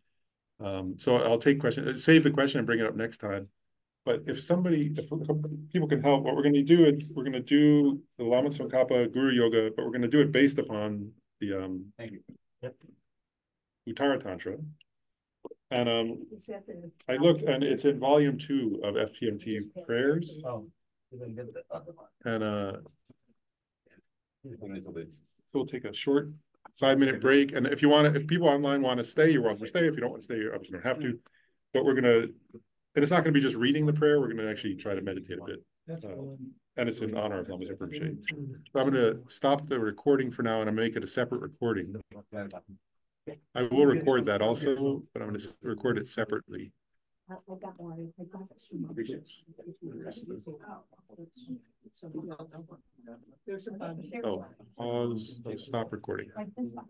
Um, so I'll take question, uh, save the question and bring it up next time. But if somebody, if people can help, what we're gonna do is, we're gonna do the Lama Tsongkhapa Guru Yoga, but we're gonna do it based upon the, um. Thank you. Yep. Uttara Tantra. And, um, is I looked and it's in volume two of FPMT prayers Oh, you didn't get the other one. and, uh. We'll take a short five-minute break. And if you want to, if people online want to stay, you're welcome to stay. If you don't want to stay, you obviously don't have to. Mm. But we're going to, and it's not going to be just reading the prayer. We're going to actually try to meditate a bit. Uh, and it's in honor of Lama Zopa mm-hmm. So I'm going to stop the recording for now and I'm going to make it a separate recording. I will record that also, but I'm going to record it separately. I, got one. I got it. There's a. Oh, pause, stop recording. Like this one.